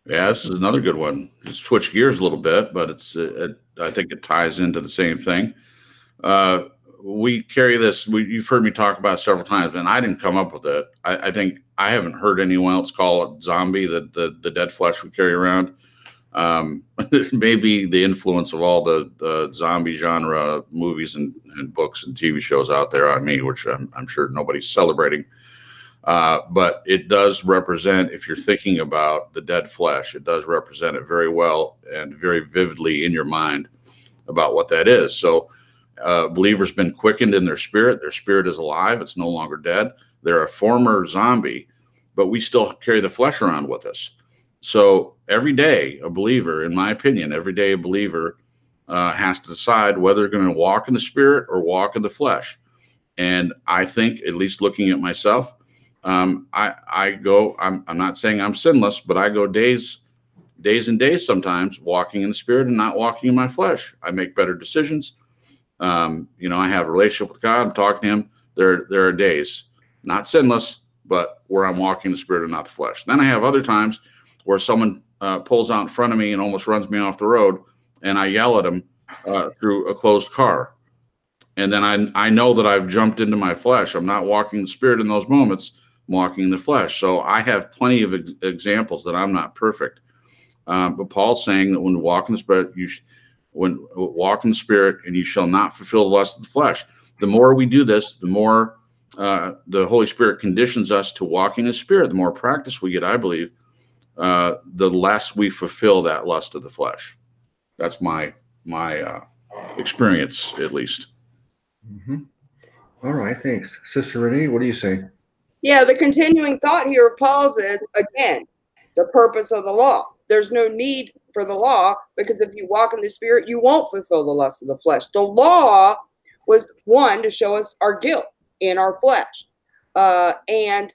Yeah, this is another good one. Just switch gears a little bit, but it's it, I think it ties into the same thing. Uh, we carry this. We, you've heard me talk about several times, and I didn't come up with it. I, I, think I haven't heard anyone else call it zombie, the, the the dead flesh we carry around. Um, maybe the influence of all the, the zombie genre movies and, and, books and TV shows out there on me, which I'm, I'm sure nobody's celebrating. Uh, but it does represent, if you're thinking about the dead flesh, it does represent it very well and very vividly in your mind about what that is. So, uh, believer's been quickened in their spirit. Their spirit is alive. It's no longer dead. They're a former zombie, but we still carry the flesh around with us. So every day, a believer, in my opinion, every day a believer uh, has to decide whether they're going to walk in the spirit or walk in the flesh. And I think, at least looking at myself, um, I I go. I'm I'm not saying I'm sinless, but I go days, days and days sometimes walking in the spirit and not walking in my flesh. I make better decisions. Um, you know, I have a relationship with God. I'm talking to Him. There there are days, not sinless, but where I'm walking in the spirit and not the flesh. Then I have other times where someone uh, pulls out in front of me and almost runs me off the road, and I yell at them uh, through a closed car. And then I I know that I've jumped into my flesh. I'm not walking the spirit in those moments walking in the flesh. So I have plenty of ex- examples that I'm not perfect. Um, but Paul's saying that when walk in the spirit, you when walk in the spirit, and you shall not fulfill the lust of the flesh. The more we do this, the more uh, the Holy Spirit conditions us to walk in the spirit. The more practice we get, I believe, uh, the less we fulfill that lust of the flesh. That's my my uh, experience, at least. Mm-hmm. All right, thanks, Sister Renee. What do you say? Yeah, the continuing thought here of Paul's is again the purpose of the law. There's no need for the law because if you walk in the spirit, you won't fulfill the lust of the flesh. The law was one to show us our guilt in our flesh. Uh, and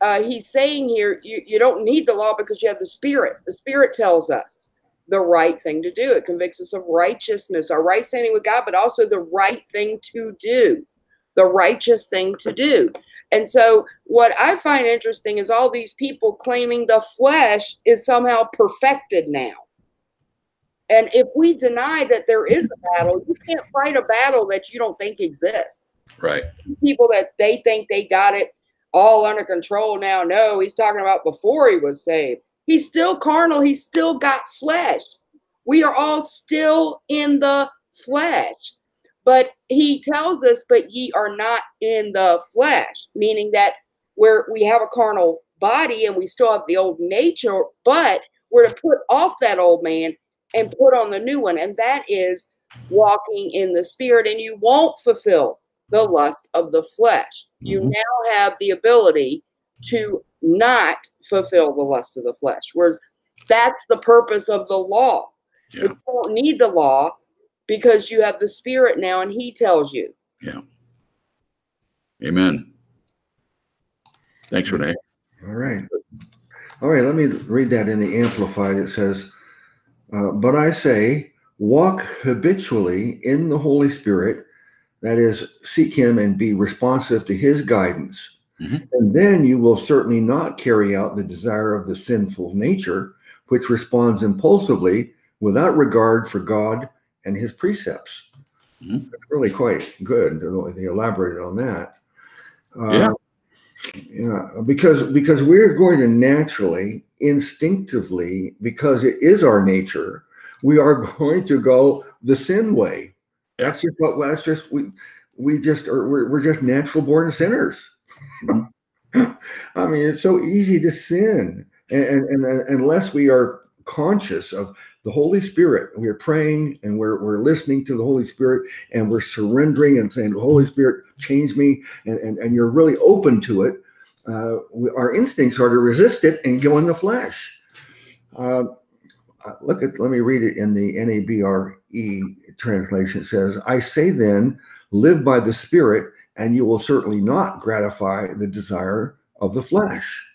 uh, he's saying here, you, you don't need the law because you have the spirit. The spirit tells us the right thing to do. It convicts us of righteousness, our right standing with God, but also the right thing to do, the righteous thing to do. And so, what I find interesting is all these people claiming the flesh is somehow perfected now. And if we deny that there is a battle, you can't fight a battle that you don't think exists. Right. People that they think they got it all under control now. No, he's talking about before he was saved. He's still carnal, he's still got flesh. We are all still in the flesh. But he tells us, but ye are not in the flesh, meaning that where we have a carnal body and we still have the old nature, but we're to put off that old man and put on the new one. And that is walking in the spirit. And you won't fulfill the lust of the flesh. You mm-hmm. now have the ability to not fulfill the lust of the flesh. Whereas that's the purpose of the law. Yeah. You don't need the law because you have the Spirit now and He tells you. Yeah. Amen. Thanks, Renee. All right. All right, let me read that in the Amplified. It says, uh, But I say, walk habitually in the Holy Spirit, that is, seek Him and be responsive to His guidance. Mm-hmm. And then you will certainly not carry out the desire of the sinful nature, which responds impulsively without regard for God and his precepts. Mm-hmm. Really quite good. They elaborated on that. Uh, yeah. Yeah, because because we're going to naturally, instinctively, because it is our nature, we are going to go the sin way. That's just what. That's just we. We just are. We're, we're just natural born sinners. Mm-hmm. I mean, it's so easy to sin, and, and, and unless we are conscious of the Holy Spirit. We're praying and we're, we're listening to the Holy Spirit and we're surrendering and saying, Holy Spirit, change me. And, and, and you're really open to it. Uh, we, our instincts are to resist it and go in the flesh. Uh, uh look at, let me read it in the NABRE translation. It says, I say then, live by the Spirit, and you will certainly not gratify the desire of the flesh.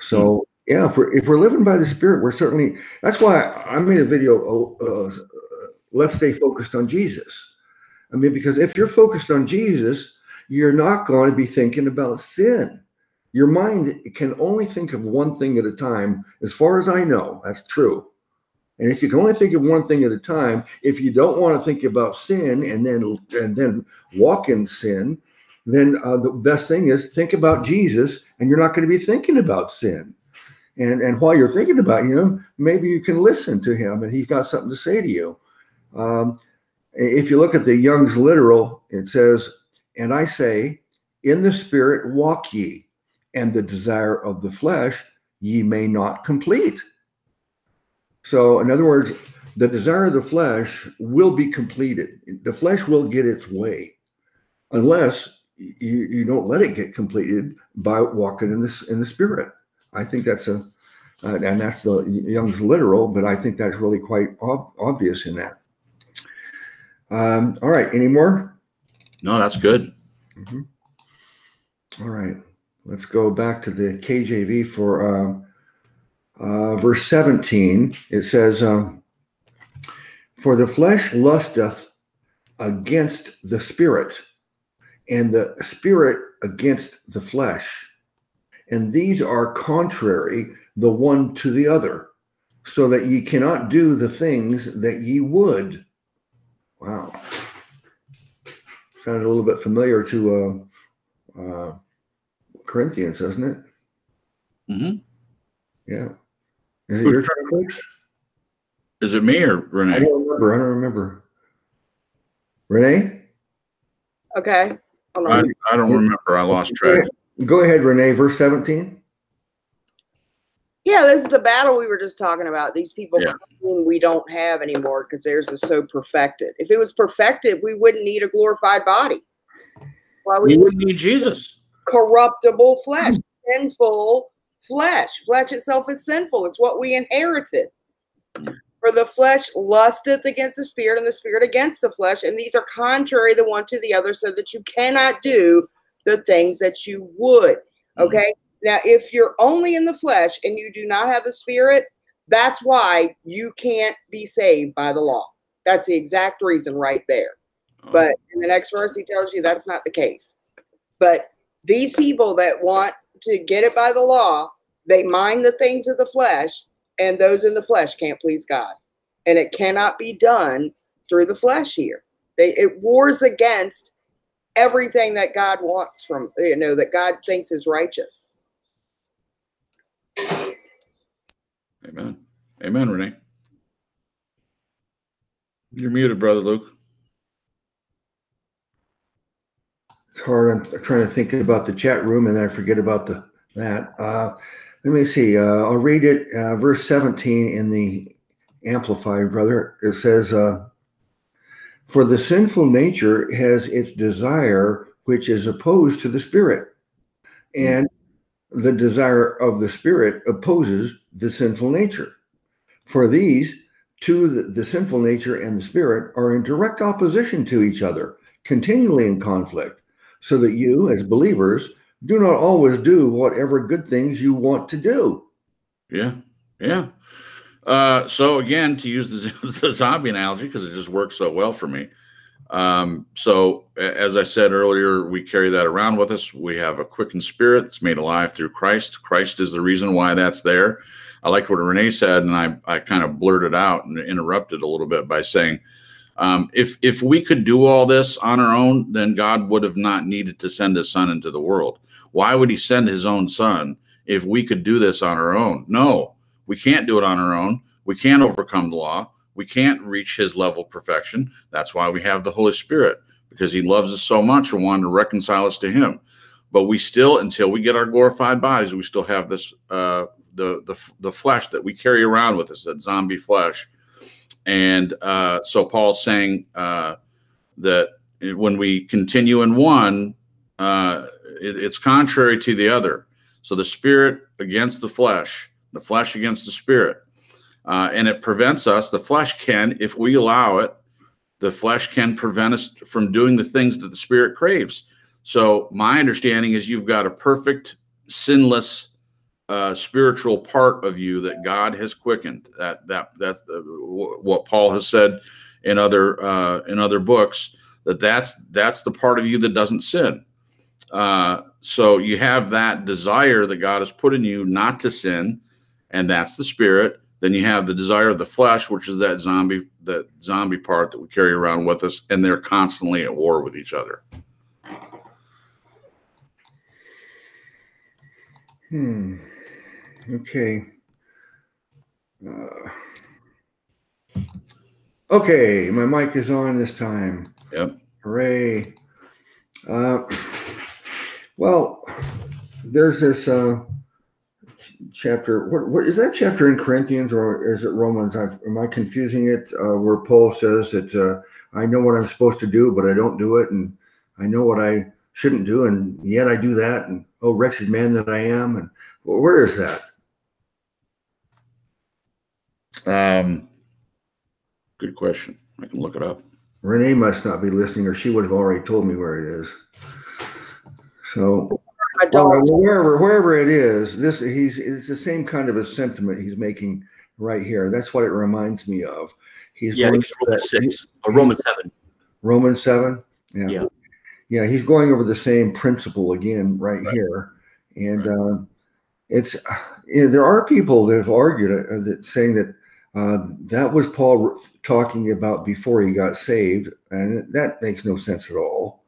So yeah, if we're if we're living by the Spirit, we're certainly. That's why I made a video. Uh, let's stay focused on Jesus. I mean, because if you're focused on Jesus, you're not going to be thinking about sin. Your mind can only think of one thing at a time. As far as I know, that's true. And if you can only think of one thing at a time, if you don't want to think about sin and then and then walk in sin, then uh, the best thing is think about Jesus, and you're not going to be thinking about sin. And and while you're thinking about him, maybe you can listen to him, and he's got something to say to you. Um, if you look at the Young's literal, it says, "And I say, in the spirit walk ye, and the desire of the flesh ye may not complete." So, in other words, the desire of the flesh will be completed. The flesh will get its way, unless you, you don't let it get completed by walking in this in the spirit. I think that's a, uh, and that's the Young's literal, but I think that's really quite ob- obvious in that. Um, all right, any more? No, that's good. Mhm. All right, let's go back to the KJV for uh, uh, verse 17. It says, um, For the flesh lusteth against the spirit, and the spirit against the flesh. And these are contrary the one to the other, so that ye cannot do the things that ye would. Wow. Sounds a little bit familiar to uh, uh, Corinthians, doesn't it? Mm-hmm. Yeah. Is it your turn, folks? Is it me or Renee? I Renee? don't remember. I don't remember. Renee? Okay. Hold I. I don't remember. I lost track. Go ahead, Renee. Verse 17. Yeah, this is the battle we were just talking about. These people Yeah. claim we don't have anymore because theirs is so perfected. If it was perfected, we wouldn't need a glorified body. Why We we wouldn't need Jesus. corruptible flesh, hmm. sinful flesh. Flesh itself is sinful. It's what we inherited. For the flesh lusteth against the spirit, and the spirit against the flesh, and these are contrary the one to the other, so that you cannot do the things that you would. Mm. Okay. Now, if you're only in the flesh and you do not have the spirit, that's why you can't be saved by the law. That's the exact reason right there. Oh. But in the next verse, he tells you that's not the case. But these people that want to get it by the law, they mind the things of the flesh, and those in the flesh can't please God. And it cannot be done through the flesh here. They, it wars against everything that God wants from, you know, that God thinks is righteous. Amen. Amen, Renee. You're muted, brother Luke. It's hard. I'm trying to think about the chat room and then I forget about the that. Uh, let me see. Uh, I'll read it. Uh, verse 17 in the Amplified, brother. It says, uh, For the sinful nature has its desire, which is opposed to the spirit. Hmm. And the desire of the spirit opposes the sinful nature. For these, two, the, the sinful nature and the spirit, are in direct opposition to each other, continually in conflict, so that you, as believers, do not always do whatever good things you want to do. Yeah. Yeah. Uh, so again, to use the, the zombie analogy, because it just works so well for me. Um, so as I said earlier, we carry that around with us. We have a quickened spirit that's made alive through Christ. Christ is the reason why that's there. I like what Renee said, and I, I kind of blurted out and interrupted a little bit by saying, um, if if we could do all this on our own, then God would have not needed to send His Son into the world. Why would He send His own Son if we could do this on our own? No, we can't do it on our own. We can't overcome the law. We can't reach His level of perfection. That's why we have the Holy Spirit because He loves us so much and wanted to reconcile us to Him. But we still, until we get our glorified bodies, we still have this uh, the the the flesh that we carry around with us, that zombie flesh. And uh, so Paul's saying uh, that when we continue in one, uh, it, it's contrary to the other. So the spirit against the flesh, the flesh against the spirit. Uh, and it prevents us, the flesh can, if we allow it, the flesh can prevent us from doing the things that the spirit craves. So my understanding is you've got a perfect, sinless, uh, spiritual part of you that God has quickened. That that that's uh, wh- what Paul has said in other uh, in other books. That that's that's the part of you that doesn't sin. Uh, so you have that desire that God has put in you not to sin, and that's the spirit. Then you have the desire of the flesh, which is that zombie that zombie part that we carry around with us, and they're constantly at war with each other. Hmm. Okay. Uh, okay, my mic is on this time. Yep. Hooray. Uh, well, there's this uh, chapter. What, what is that chapter in Corinthians or is it Romans? I've, am I confusing it? Uh, where Paul says that uh, I know what I'm supposed to do, but I don't do it, and I know what I shouldn't do, and yet I do that, and oh, wretched man that I am. And where is that? Um, good question. I can look it up. Renee must not be listening, or she would have already told me where it is. So, well, wherever wherever it is, this he's it's the same kind of a sentiment he's making right here. That's what it reminds me of. He's yeah, Romans that, six or Romans seven. Romans seven. Yeah. yeah. Yeah, he's going over the same principle again right, right. here, and right. uh, it's you know, there are people that have argued uh, that saying that uh, that was Paul talking about before he got saved, and that makes no sense at all.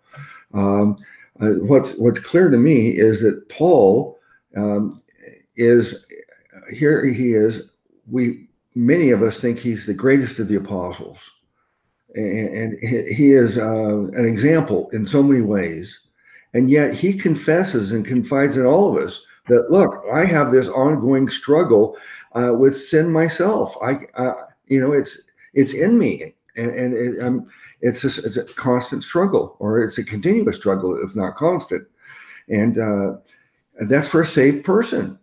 Um, uh, what's what's clear to me is that Paul um, is here. He is. We many of us think he's the greatest of the apostles, and, and he is uh, an example in so many ways. And yet he confesses and confides in all of us that look, I have this ongoing struggle uh, with sin myself. I, you know, it's it's in me, and, and it, um, it's just, it's a constant struggle, or it's a continuous struggle, if not constant, and uh, that's for a saved person.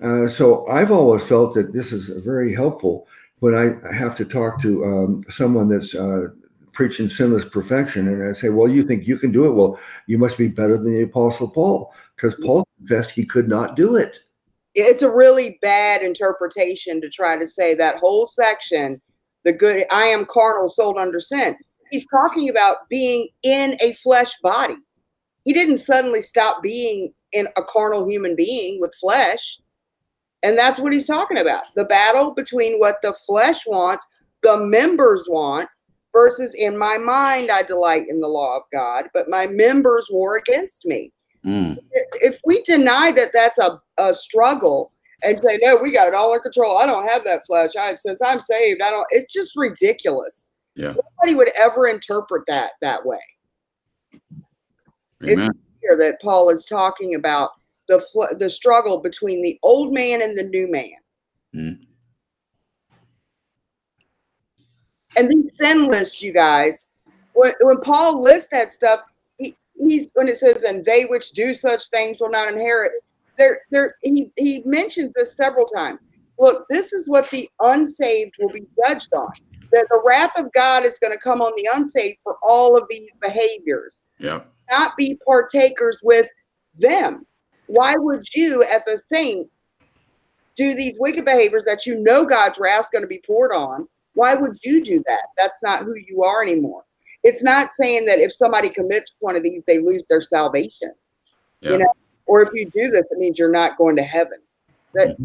Uh, so I've always felt that this is very helpful when I have to talk to um, someone that's uh, preaching sinless perfection. And I say, well, you think you can do it? Well, you must be better than the Apostle Paul because Paul confessed he could not do it. It's a really bad interpretation to try to say that whole section, the good, I am carnal, sold under sin. He's talking about being in a flesh body. He didn't suddenly stop being in a carnal human being with flesh. And that's what he's talking about the battle between what the flesh wants, the members want, versus in my mind I delight in the law of God, but my members war against me. Mm. If we deny that that's a, a struggle and say, no, we got it all in control. I don't have that flesh. I since I'm saved, I don't it's just ridiculous. Yeah. Nobody would ever interpret that that way. Amen. It's here that Paul is talking about the the struggle between the old man and the new man. Mm. And these sin lists, you guys, when, when Paul lists that stuff, he, he's when it says, and they which do such things will not inherit, there, there he, he mentions this several times. Look, this is what the unsaved will be judged on. That the wrath of God is going to come on the unsaved for all of these behaviors. Yeah. Not be partakers with them. Why would you, as a saint, do these wicked behaviors that you know God's wrath is going to be poured on? Why would you do that? That's not who you are anymore. It's not saying that if somebody commits one of these, they lose their salvation. Yeah. You know, or if you do this, it means you're not going to heaven. That mm-hmm.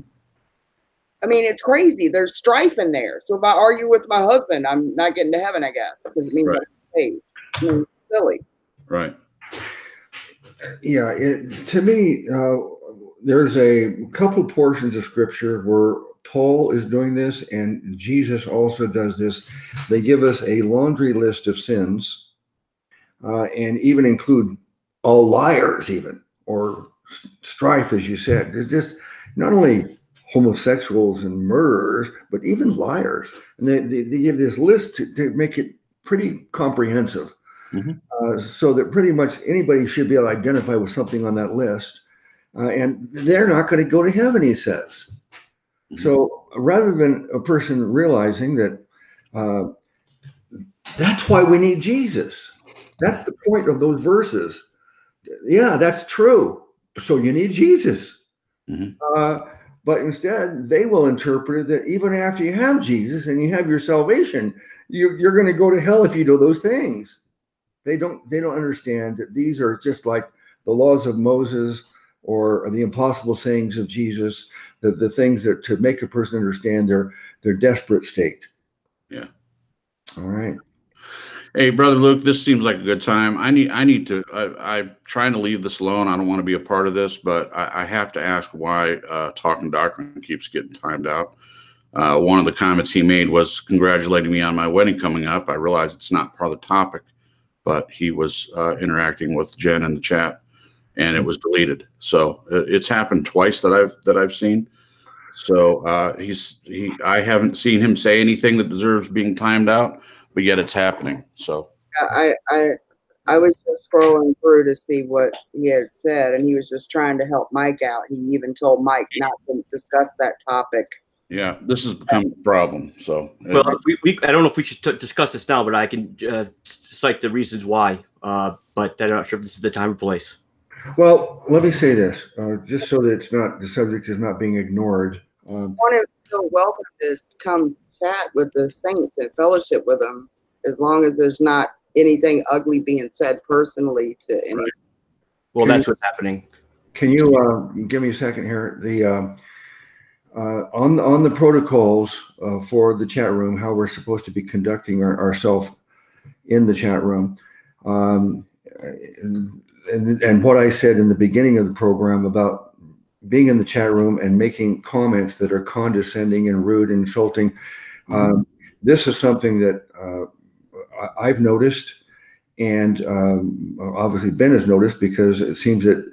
I mean, it's crazy. There's strife in there. So if I argue with my husband, I'm not getting to heaven, I guess, because it means right. I'm saved. I mean, silly. Right. Yeah. It, to me, uh, there's a couple portions of scripture where Paul is doing this, and Jesus also does this. They give us a laundry list of sins, uh, and even include all liars, even or strife, as you said. There's just not only homosexuals and murderers, but even liars. And they, they, they give this list to, to, make it pretty comprehensive. Mm-hmm. Uh, so that pretty much anybody should be able to identify with something on that list. Uh, and they're not going to go to heaven, he says. So rather than a person realizing that uh, that's why we need Jesus, that's the point of those verses. Yeah, that's true. So you need Jesus. Mm-hmm. Uh, but instead, they will interpret it that even after you have Jesus and you have your salvation, you're, you're going to go to hell if you do those things. They don't. They don't understand that these are just like the laws of Moses or the impossible sayings of Jesus, the, the things that to make a person understand their their desperate state. Yeah. All right. Hey, brother Luke, this seems like a good time. I need, I need to. I, I'm trying to leave this alone. I don't want to be a part of this, but I, I have to ask why uh, talking doctrine keeps getting timed out. Uh, one of the comments he made was congratulating me on my wedding coming up. I realize it's not part of the topic, but he was uh, interacting with Jen in the chat, and it was deleted. So uh, it's happened twice that I've that I've seen. So uh, he's he. I haven't seen him say anything that deserves being timed out, but yet it's happening. So I, I, I was just scrolling through to see what he had said, and he was just trying to help Mike out. He even told Mike not to discuss that topic. yeah, this has become a problem. So Well, we, we, I don't know if we should t- discuss this now, but I can uh, cite the reasons why. Uh, but I'm not sure if this is the time or place. Well, let me say this, uh, just so that it's not the subject is not being ignored. Um, want to feel welcome to come chat with the saints and fellowship with them, as long as there's not anything ugly being said personally to any. Right. Well, Can that's what's happening. Can you uh, give me a second here? The um, uh, on on the protocols uh, for the chat room, how we're supposed to be conducting our, ourselves in the chat room, um, and, and what I said in the beginning of the program about being in the chat room and making comments that are condescending and rude, and insulting. Um, this is something that uh, I've noticed, and um, obviously Ben has noticed because it seems that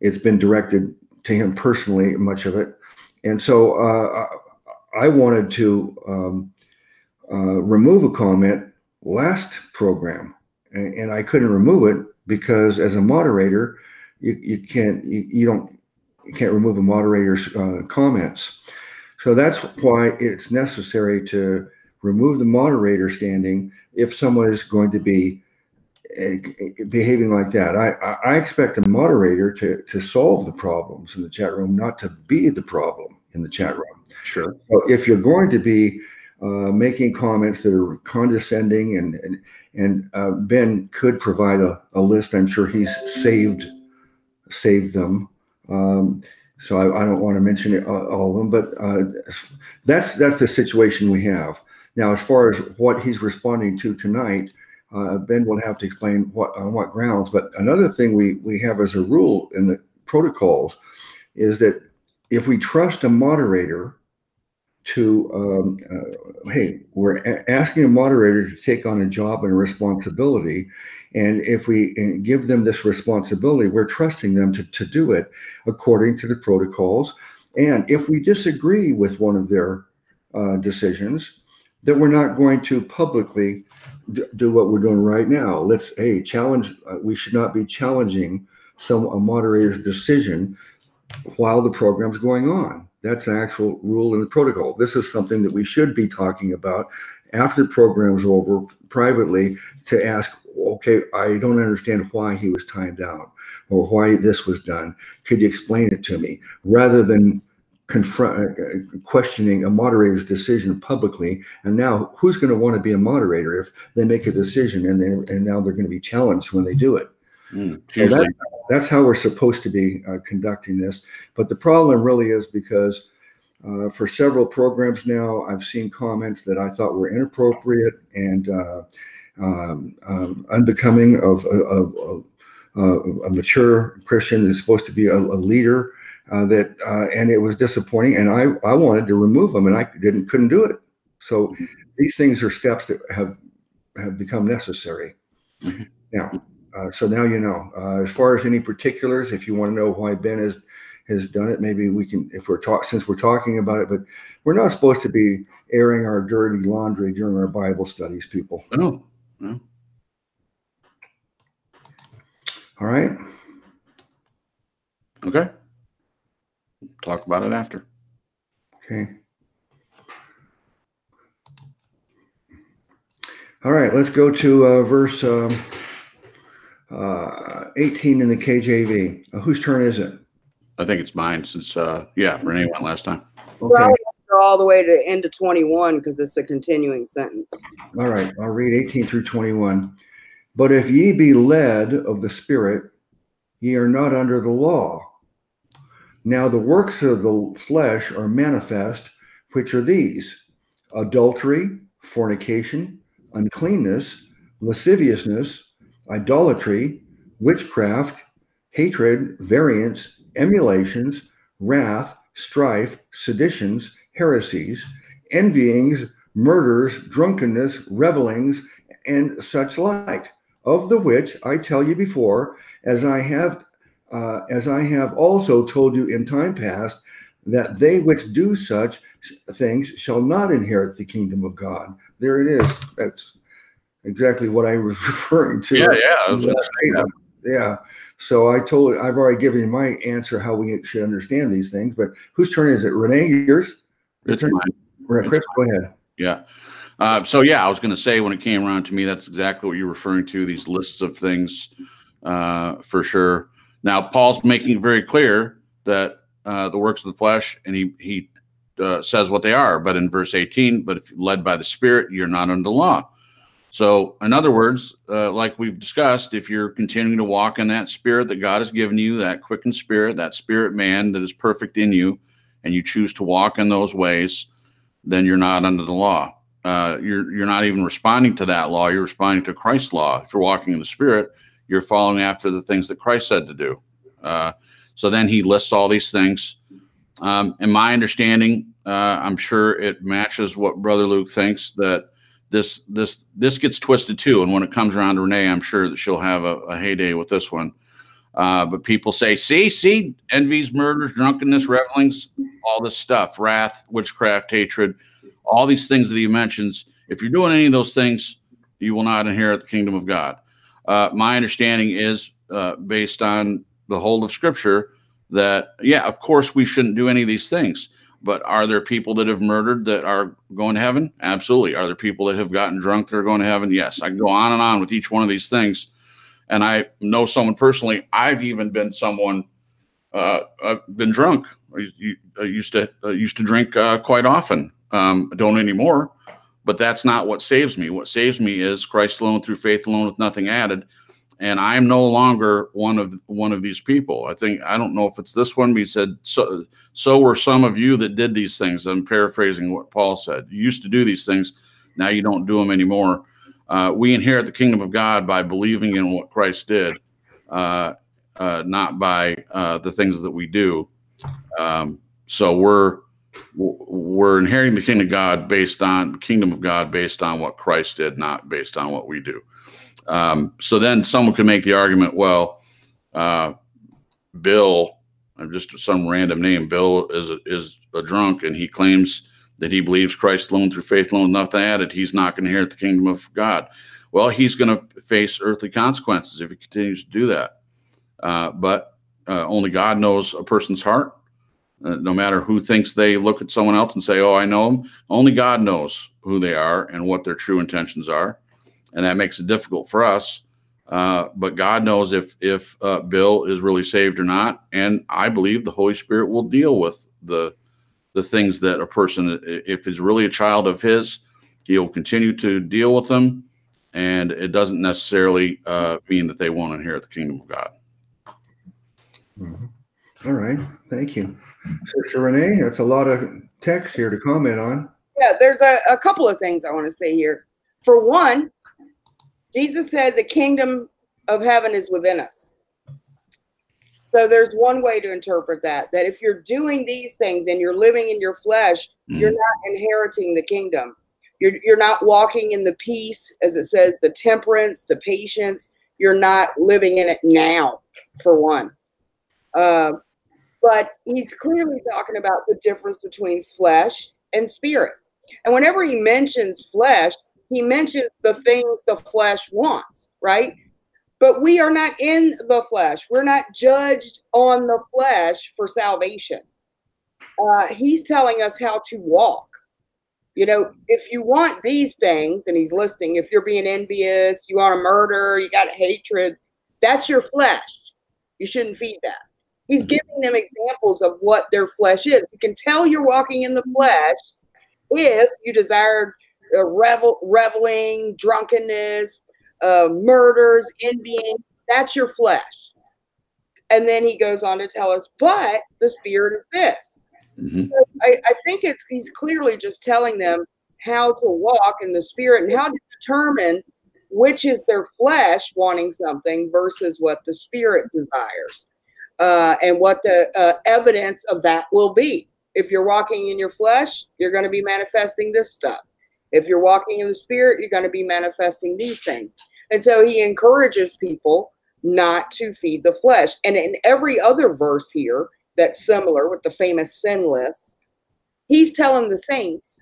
it's been directed to him personally, much of it. And so uh, I I wanted to um, uh, remove a comment last program, and, and I couldn't remove it because as a moderator, you, you can't you, you don't you can't remove a moderator's uh, comments. So that's why it's necessary to remove the moderator standing if someone is going to be uh, behaving like that. I, I I expect a moderator to, to solve the problems in the chat room, not to be the problem in the chat room. sure. So if you're going to be uh, making comments that are condescending and and, and uh, Ben could provide a, a list. I'm sure he's saved saved them. Um, so I, I don't want to mention all all of them, but uh, that's that's the situation we have now. As far as what he's responding to tonight, uh, Ben will have to explain what on what grounds. But another thing we we have as a rule in the protocols is that if we trust a moderator to um, uh, hey we're asking a moderator to take on a job and responsibility and if we give them this responsibility we're trusting them to, to do it according to the protocols and if we disagree with one of their uh, decisions that we're not going to publicly do what we're doing right now let's hey challenge uh, we should not be challenging some a moderator's decision while the program's going on. That's an actual rule in the protocol. This is something that we should be talking about after the program's over privately to ask, okay, I don't understand why he was timed out or why this was done. Could you explain it to me? Rather than confront questioning a moderator's decision publicly and now who's going to want to be a moderator if they make a decision and then and now they're going to be challenged when they do it Mm, so that, that's how we're supposed to be uh, conducting this. But the problem really is because uh, for several programs now, I've seen comments that I thought were inappropriate and uh, um, um, unbecoming of, of, of uh, a mature Christian is supposed to be a, a leader. Uh, that uh, and it was disappointing, and I I wanted to remove them, and I didn't couldn't do it. So these things are steps that have have become necessary. Mhm. Now, uh, so now you know. Uh, as far as any particulars, if you want to know why Ben has has done it, maybe we can, if we're talk since we're talking about it. But we're not supposed to be airing our dirty laundry during our Bible studies, people. no, All right. okay. Talk about it after. Okay. All right, let's go to uh, verse um, uh, 18 in the KJV. Uh, whose turn is it? I think it's mine since, uh, yeah, Renee went last time. Okay. Probably go all the way to the end of 21 because it's a continuing sentence. All right, I'll read 18 through 21. But if ye be led of the Spirit, ye are not under the law. Now the works of the flesh are manifest, which are these adultery, fornication, uncleanness, lasciviousness, idolatry, witchcraft, hatred, variance, emulations, wrath, strife, seditions, heresies, envyings, murders, drunkenness, revelings, and such like, of the which I tell you before, as I have uh, as I have also told you in time past, that they which do such things shall not inherit the kingdom of God. There it is. That's exactly what I was referring to. Yeah, yeah. I was that. Yeah. So I told I've already given you my answer how we should understand these things. But whose turn is it? Renee, yours? Right, Chris, go ahead. Yeah. Uh, so yeah, I was going to say when it came around to me, that's exactly what you're referring to. These lists of things, uh, for sure. Now Paul's making it very clear that uh, the works of the flesh, and he he uh, says what they are. But in verse 18, but if led by the Spirit, you're not under law. So, in other words, uh, like we've discussed, if you're continuing to walk in that spirit that God has given you, that quickened spirit, that spirit man that is perfect in you, and you choose to walk in those ways, then you're not under the law. Uh, you're you're not even responding to that law. You're responding to Christ's law. If you're walking in the Spirit, you're following after the things that Christ said to do. Uh, so then he lists all these things. Um, in my understanding, uh, I'm sure it matches what Brother Luke thinks that this this this gets twisted too. And when it comes around to Renee, I'm sure that she'll have a, a heyday with this one. Uh, but people say, see, see, envies, murders, drunkenness, revelings, all this stuff, wrath, witchcraft, hatred, all these things that he mentions. If you're doing any of those things, you will not inherit the kingdom of God. Uh, my understanding is uh, based on the whole of Scripture that, yeah, of course, we shouldn't do any of these things. But are there people that have murdered that are going to heaven? Absolutely. Are there people that have gotten drunk that are going to heaven? Yes. I can go on and on with each one of these things. And I know someone personally. I've even been someone. Uh, I've been drunk. I, used to I used to drink uh, quite often. Um, I don't anymore. But that's not what saves me. What saves me is Christ alone through faith alone with nothing added and I'm no longer one of one of these people. I think I don't know if it's this one, but he said so. So were some of you that did these things. I'm paraphrasing what Paul said. You used to do these things, now you don't do them anymore. Uh, we inherit the kingdom of God by believing in what Christ did, uh, uh, not by uh, the things that we do. Um, so we're we're inheriting the kingdom of God based on kingdom of God based on what Christ did, not based on what we do. Um, so then someone could make the argument, well, uh, Bill, I'm just some random name. Bill is a, is a drunk, and he claims that he believes Christ alone through faith alone, nothing added. He's not going to inherit the kingdom of God. Well, he's going to face earthly consequences if he continues to do that. Uh, but uh, only God knows a person's heart. Uh, no matter who thinks they look at someone else and say, "Oh, I know them," only God knows who they are and what their true intentions are and that makes it difficult for us. Uh, but God knows if if uh, Bill is really saved or not, and I believe the Holy Spirit will deal with the the things that a person, if is really a child of His, He will continue to deal with them, and it doesn't necessarily uh, mean that they won't inherit the kingdom of God. Mm-hmm. All right, thank you, Sister Renee. That's a lot of text here to comment on. Yeah, there's a, a couple of things I want to say here. For one, Jesus said the kingdom of heaven is within us. So there's one way to interpret that that if you're doing these things and you're living in your flesh, mm. you're not inheriting the kingdom. You're, you're not walking in the peace, as it says, the temperance, the patience. You're not living in it now, for one. Uh, but he's clearly talking about the difference between flesh and spirit. And whenever he mentions flesh, he mentions the things the flesh wants, right? But we are not in the flesh. We're not judged on the flesh for salvation. Uh, he's telling us how to walk. You know, if you want these things, and he's listing, if you're being envious, you want to murder, you got hatred, that's your flesh. You shouldn't feed that. He's mm-hmm. giving them examples of what their flesh is. You can tell you're walking in the flesh if you desire revel, reveling, drunkenness, uh, murders, envying. That's your flesh. And then he goes on to tell us, but the spirit is this. Mm-hmm. So I, I think it's he's clearly just telling them how to walk in the spirit and how to determine which is their flesh wanting something versus what the spirit desires, uh, and what the uh, evidence of that will be. If you're walking in your flesh, you're going to be manifesting this stuff. If you're walking in the spirit, you're going to be manifesting these things. And so he encourages people not to feed the flesh. And in every other verse here that's similar with the famous sin list, he's telling the saints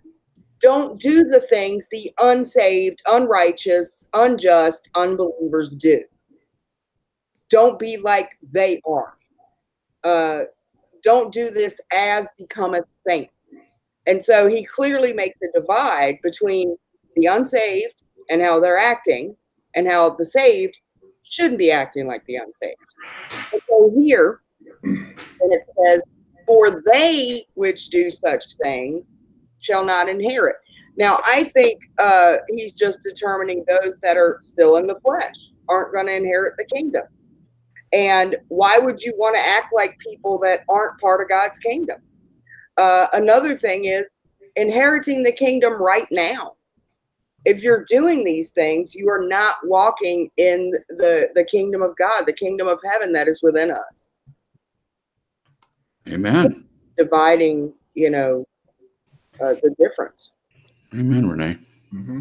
don't do the things the unsaved, unrighteous, unjust unbelievers do. Don't be like they are. Uh, don't do this as become a saint. And so he clearly makes a divide between the unsaved and how they're acting and how the saved shouldn't be acting like the unsaved. And so here, and it says, For they which do such things shall not inherit. Now, I think uh, he's just determining those that are still in the flesh aren't going to inherit the kingdom. And why would you want to act like people that aren't part of God's kingdom? Uh, another thing is inheriting the kingdom right now. If you're doing these things, you are not walking in the, the kingdom of God, the kingdom of heaven that is within us. Amen. Dividing, you know, uh, the difference. Amen, Renee. Mm-hmm.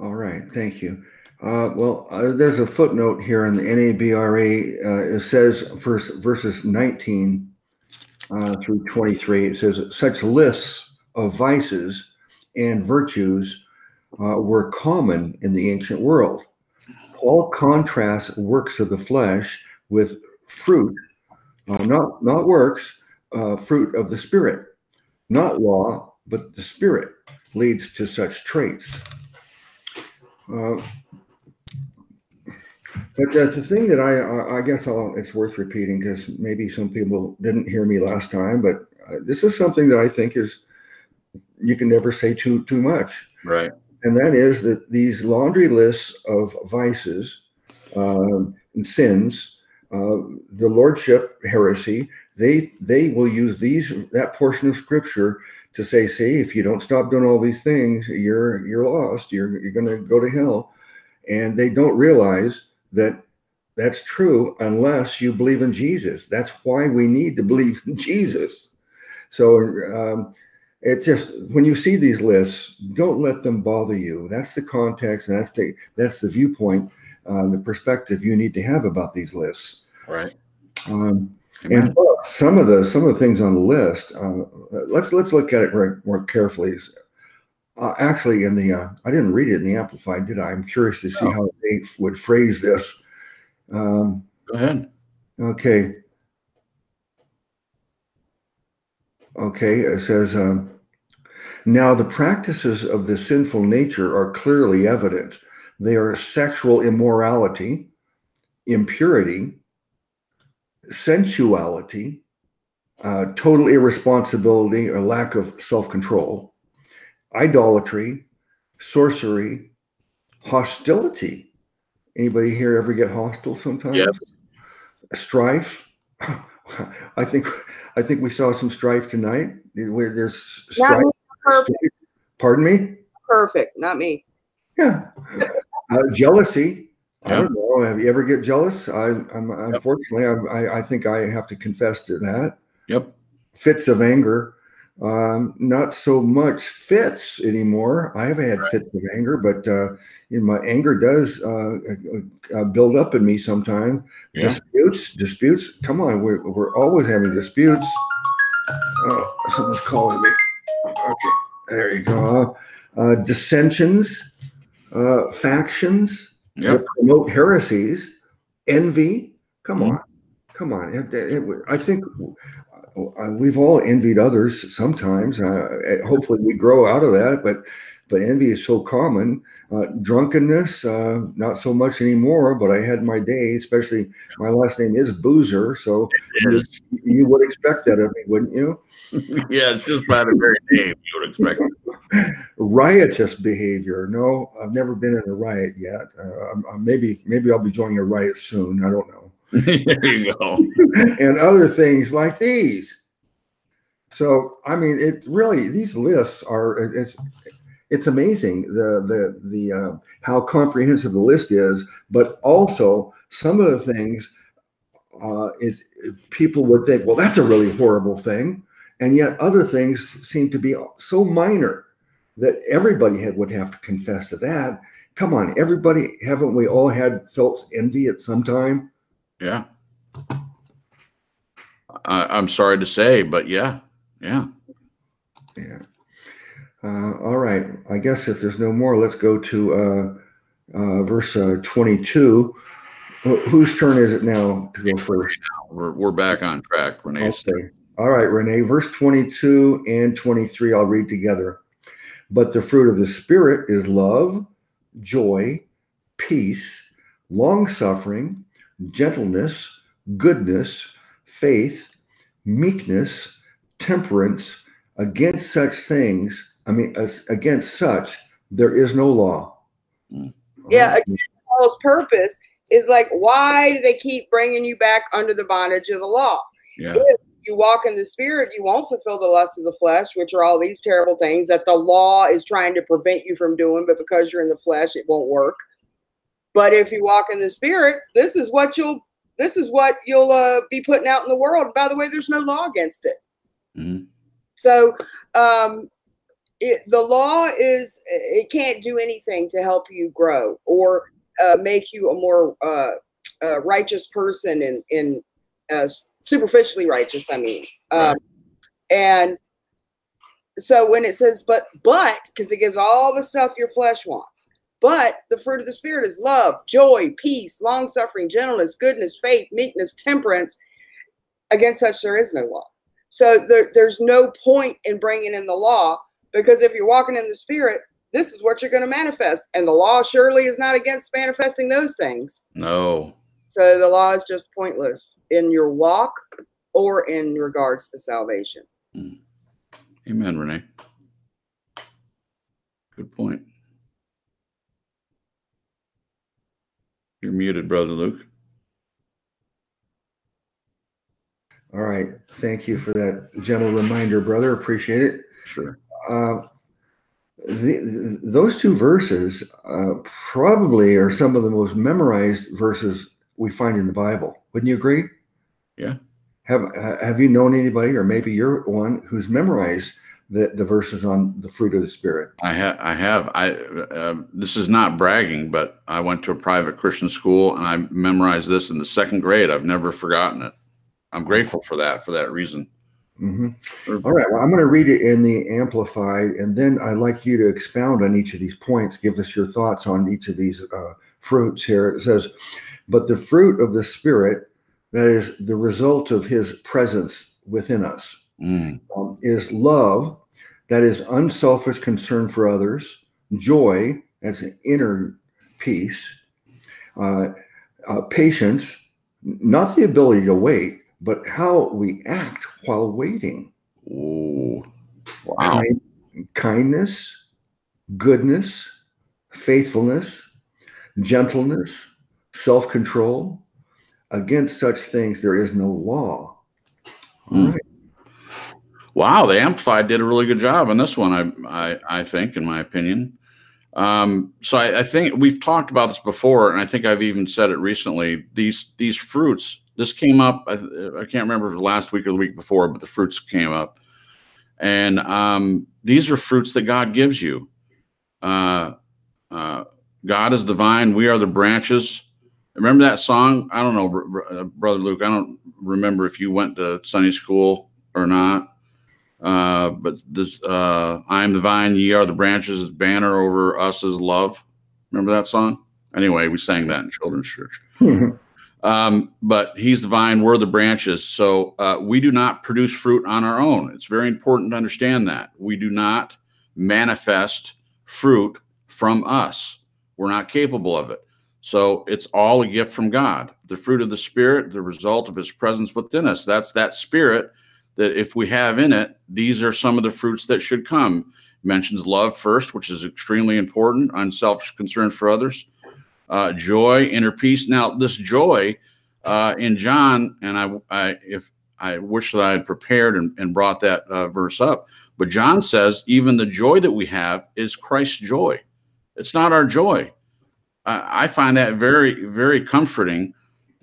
All right, thank you. Uh, well, uh, there's a footnote here in the NABRE. Uh, it says verse, verses 19 uh, through 23. It says such lists of vices and virtues uh, were common in the ancient world. Paul contrasts works of the flesh with fruit, uh, not not works, fruit of the spirit. Not law, but the spirit leads to such traits. Uh, but that's the thing that I, I guess I'll, it's worth repeating because maybe some people didn't hear me last time, but uh, this is something that I think is you can never say too too much. Right. And that is that these laundry lists of vices um, and sins, uh, the lordship heresy, they they will use these that portion of scripture to say, see, if you don't stop doing all these things, you're you're lost. You're you're going to go to hell, and they don't realize that that's true unless you believe in Jesus. That's why we need to believe in Jesus. So um, it's just when you see these lists, don't let them bother you. That's the context, and that's the that's the viewpoint, uh, the perspective you need to have about these lists. Right. Um, and some of the some of the things on the list, uh, let's let's look at it more, more carefully. Uh, actually, in the uh, I didn't read it in the Amplified, did I? I'm curious to see no. how they would phrase this. Um, Go ahead. Okay. Okay, it says, um, now the practices of the sinful nature are clearly evident. They are sexual immorality, impurity, sensuality, uh, total irresponsibility or lack of self control, idolatry, sorcery, hostility. Anybody here ever get hostile sometimes? Yes. Strife. I think I think we saw some strife tonight where there's strife. Pardon me? Perfect, not me. Yeah. Uh, jealousy. I don't know. Have you ever get jealous? I, am yep. unfortunately, I, I think I have to confess to that. Yep. Fits of anger. Um, not so much fits anymore. I have had right. fits of anger, but uh, you know, my anger does uh, uh, build up in me sometimes. Yeah. Disputes, disputes. Come on, we're, we're always having disputes. Oh, someone's calling me. Okay, there you go. Uh, dissensions, uh, factions yep. promote heresies, envy. Come mm-hmm. on, come on. I think uh, we've all envied others sometimes. Uh, hopefully, we grow out of that. But but envy is so common. Uh, drunkenness, uh, not so much anymore. But I had my day. Especially my last name is Boozer, so you, you, would expect that of me, wouldn't you? yeah, it's just by the very name you would expect. Riotous behavior. No, I've never been in a riot yet. Uh, maybe maybe I'll be joining a riot soon. I don't know. there you go. and other things like these. So, I mean, it really, these lists are, it's, it's amazing the the the uh, how comprehensive the list is, but also some of the things uh, it, people would think, well, that's a really horrible thing, and yet other things seem to be so minor that everybody had, would have to confess to that. Come on, everybody, haven't we all had felt envy at some time? Yeah. I, I'm sorry to say, but yeah, yeah. Yeah. Uh, all right. I guess if there's no more, let's go to uh, uh, verse uh, 22. Wh- whose turn is it now to go first? We're, we're back on track, Renee. Okay. All right, Renee. Verse 22 and 23, I'll read together. But the fruit of the Spirit is love, joy, peace, long suffering, gentleness, goodness, faith, meekness, temperance. Against such things, I mean, as, against such, there is no law. Mm. Yeah, again, Paul's purpose is like, why do they keep bringing you back under the bondage of the law? Yeah. If you walk in the spirit, you won't fulfill the lust of the flesh, which are all these terrible things that the law is trying to prevent you from doing, but because you're in the flesh, it won't work. But if you walk in the spirit, this is what you'll this is what you'll uh, be putting out in the world. By the way, there's no law against it. Mhm. So um, it, the law is it can't do anything to help you grow or uh, make you a more uh, uh, righteous person in in uh, superficially righteous. I mean, um, and so when it says but but because it gives all the stuff your flesh wants. But the fruit of the spirit is love, joy, peace, long suffering, gentleness, goodness, faith, meekness, temperance. Against such there is no law. So there, there's no point in bringing in the law because if you're walking in the spirit, this is what you're going to manifest. And the law surely is not against manifesting those things. No. So the law is just pointless in your walk or in regards to salvation. Hmm. Amen, Renee. Good point. You're muted, Brother Luke. All right. Thank you for that gentle reminder, brother. Appreciate it. Sure. Uh, the, those two verses uh, probably are some of the most memorized verses we find in the Bible. Wouldn't you agree? Yeah. Have uh, Have you known anybody, or maybe you're one who's memorized the, the verses on the fruit of the Spirit? I have. I have. I. Uh, this is not bragging, but I went to a private Christian school and I memorized this in the second grade. I've never forgotten it. I'm grateful for that. For that reason. hmm All right. Well, I'm going to read it in the Amplified, and then I'd like you to expound on each of these points. Give us your thoughts on each of these uh, fruits here. It says, But the fruit of the Spirit, that is the result of his presence within us, Mm. um, is love, that is unselfish concern for others, joy, that's an inner peace, uh, uh, patience, not the ability to wait, but how we act while waiting, Ooh. Wow. kind, kindness, goodness, faithfulness, gentleness, self control. Against such things, there is no law. Mm. right. Wow, the Amplified did a really good job on this one. I I, I think, in my opinion. Um, so I, I think we've talked about this before, and I think I've even said it recently. These these fruits. This came up. I, I can't remember if it was last week or the week before, but the fruits came up, and um, these are fruits that God gives you. Uh, uh, God is the vine; we are the branches. Remember that song? I don't know, uh, brother Luke. I don't remember if you went to Sunday school or not. Uh, but this, uh, I am the vine, ye are the branches, banner over us is love. Remember that song? Anyway, we sang that in children's church. Um, but he's the vine, we're the branches. So uh, we do not produce fruit on our own. It's very important to understand that. We do not manifest fruit from us. We're not capable of it. So it's all a gift from God. The fruit of the Spirit, the result of His presence within us. That's that Spirit that if we have in it, these are some of the fruits that should come. Mentions love first, which is extremely important, unselfish concern for others, uh, joy, inner peace. Now, this joy uh, in John, and I, I, if I wish that I had prepared and, and brought that uh, verse up, But John says even the joy that we have is Christ's joy. It's not our joy. I, I find that very, very comforting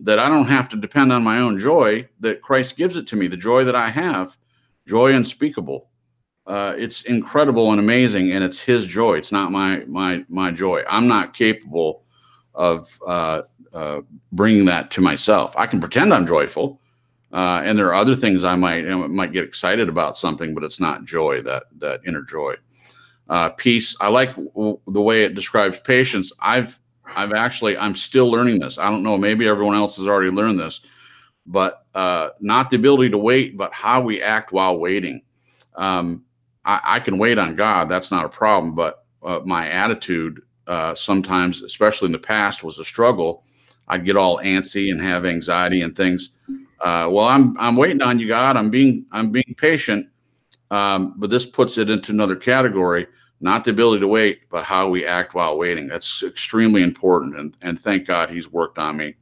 that I don't have to depend on my own joy, that Christ gives it to me, the joy that I have, joy unspeakable. Uh, it's incredible and amazing, and it's His joy. It's not my my my joy. I'm not capable of uh, uh, bringing that to myself. I can pretend I'm joyful, uh, and there are other things I might might get excited about something, but it's not joy that that inner joy. Uh, peace. I like the way it describes patience. I've I've actually I'm still learning this. I don't know. Maybe everyone else has already learned this, but uh, not the ability to wait, but how we act while waiting. Um, I, I, can wait on God. That's not a problem. But uh, my attitude uh, sometimes, especially in the past, was a struggle. I'd get all antsy and have anxiety and things. Uh, well, I'm I'm waiting on you, God. I'm being I'm being patient. Um, but this puts it into another category not the ability to wait, but how we act while waiting. That's extremely important. And, and thank God he's worked on me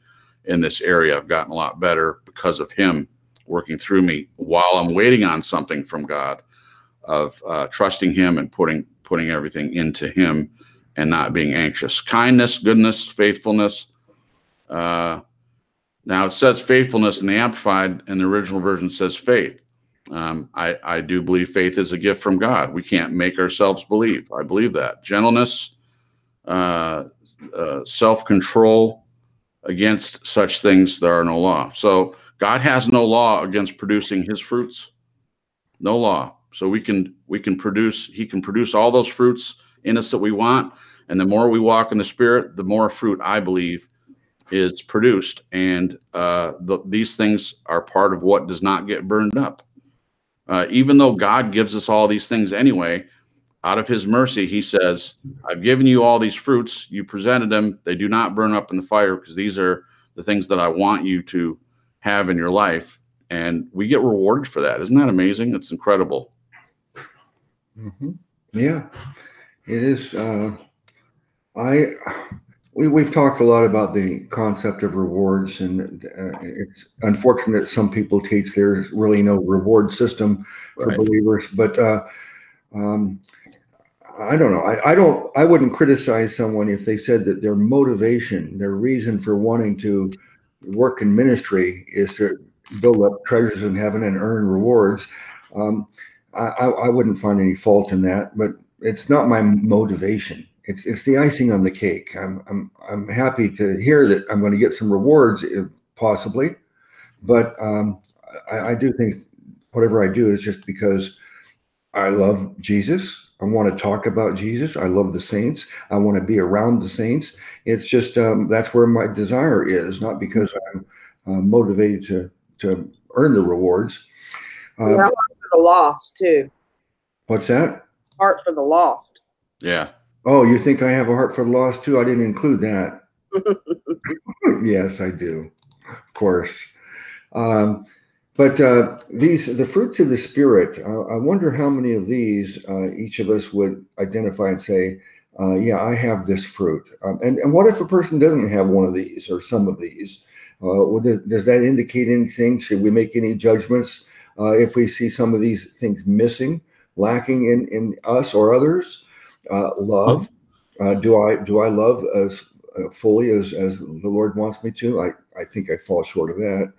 in this area. I've gotten a lot better because of him working through me while I'm waiting on something from God of uh, trusting him and putting putting everything into him and not being anxious. Kindness, goodness, faithfulness. Uh, now it says faithfulness in the Amplified, and the original version says faith. Um, I, I do believe faith is a gift from God. We can't make ourselves believe. I believe that. Gentleness, uh, uh, self control, against such things there are no law. So God has no law against producing his fruits. No law. So we can we can produce he can produce all those fruits in us that we want. And the more we walk in the spirit, the more fruit I believe is produced. And uh, the, these things are part of what does not get burned up. Uh, even though God gives us all these things anyway, out of his mercy, he says, I've given you all these fruits. You presented them. They do not burn up in the fire because these are the things that I want you to have in your life. And we get rewarded for that. Isn't that amazing? It's incredible. Mm-hmm. Yeah, it is. Uh, I we, we've talked a lot about the concept of rewards, and uh, it's unfortunate some people teach there's really no reward system for right. believers. But uh, um, I don't know. I, I, don't. I wouldn't criticize someone if they said that their motivation, their reason for wanting to work in ministry, is to build up treasures in heaven and earn rewards. Um, I, I wouldn't find any fault in that, but it's not my motivation it's it's the icing on the cake. I'm I'm I'm happy to hear that I'm going to get some rewards, if possibly, but um, I, I, do think whatever I do is just because I love Jesus. I want to talk about Jesus. I love the saints. I want to be around the saints. It's just um, that's where my desire is, not because I'm uh, motivated to to earn the rewards. Uh, yeah, for the lost too. What's that? Heart for the lost. Yeah. Oh, you think I have a heart for the lost too? I didn't include that. yes, I do, of course. Um, but uh, these, the fruits of the spirit. Uh, I wonder how many of these uh, each of us would identify and say, uh, "Yeah, I have this fruit." Um, and and what if a person doesn't have one of these or some of these? Uh, does, does, that indicate anything? Should we make any judgments uh, if we see some of these things missing, lacking in in us or others? Uh, love. Uh, do I do I love as uh, fully as as the Lord wants me to? I I think I fall short of that.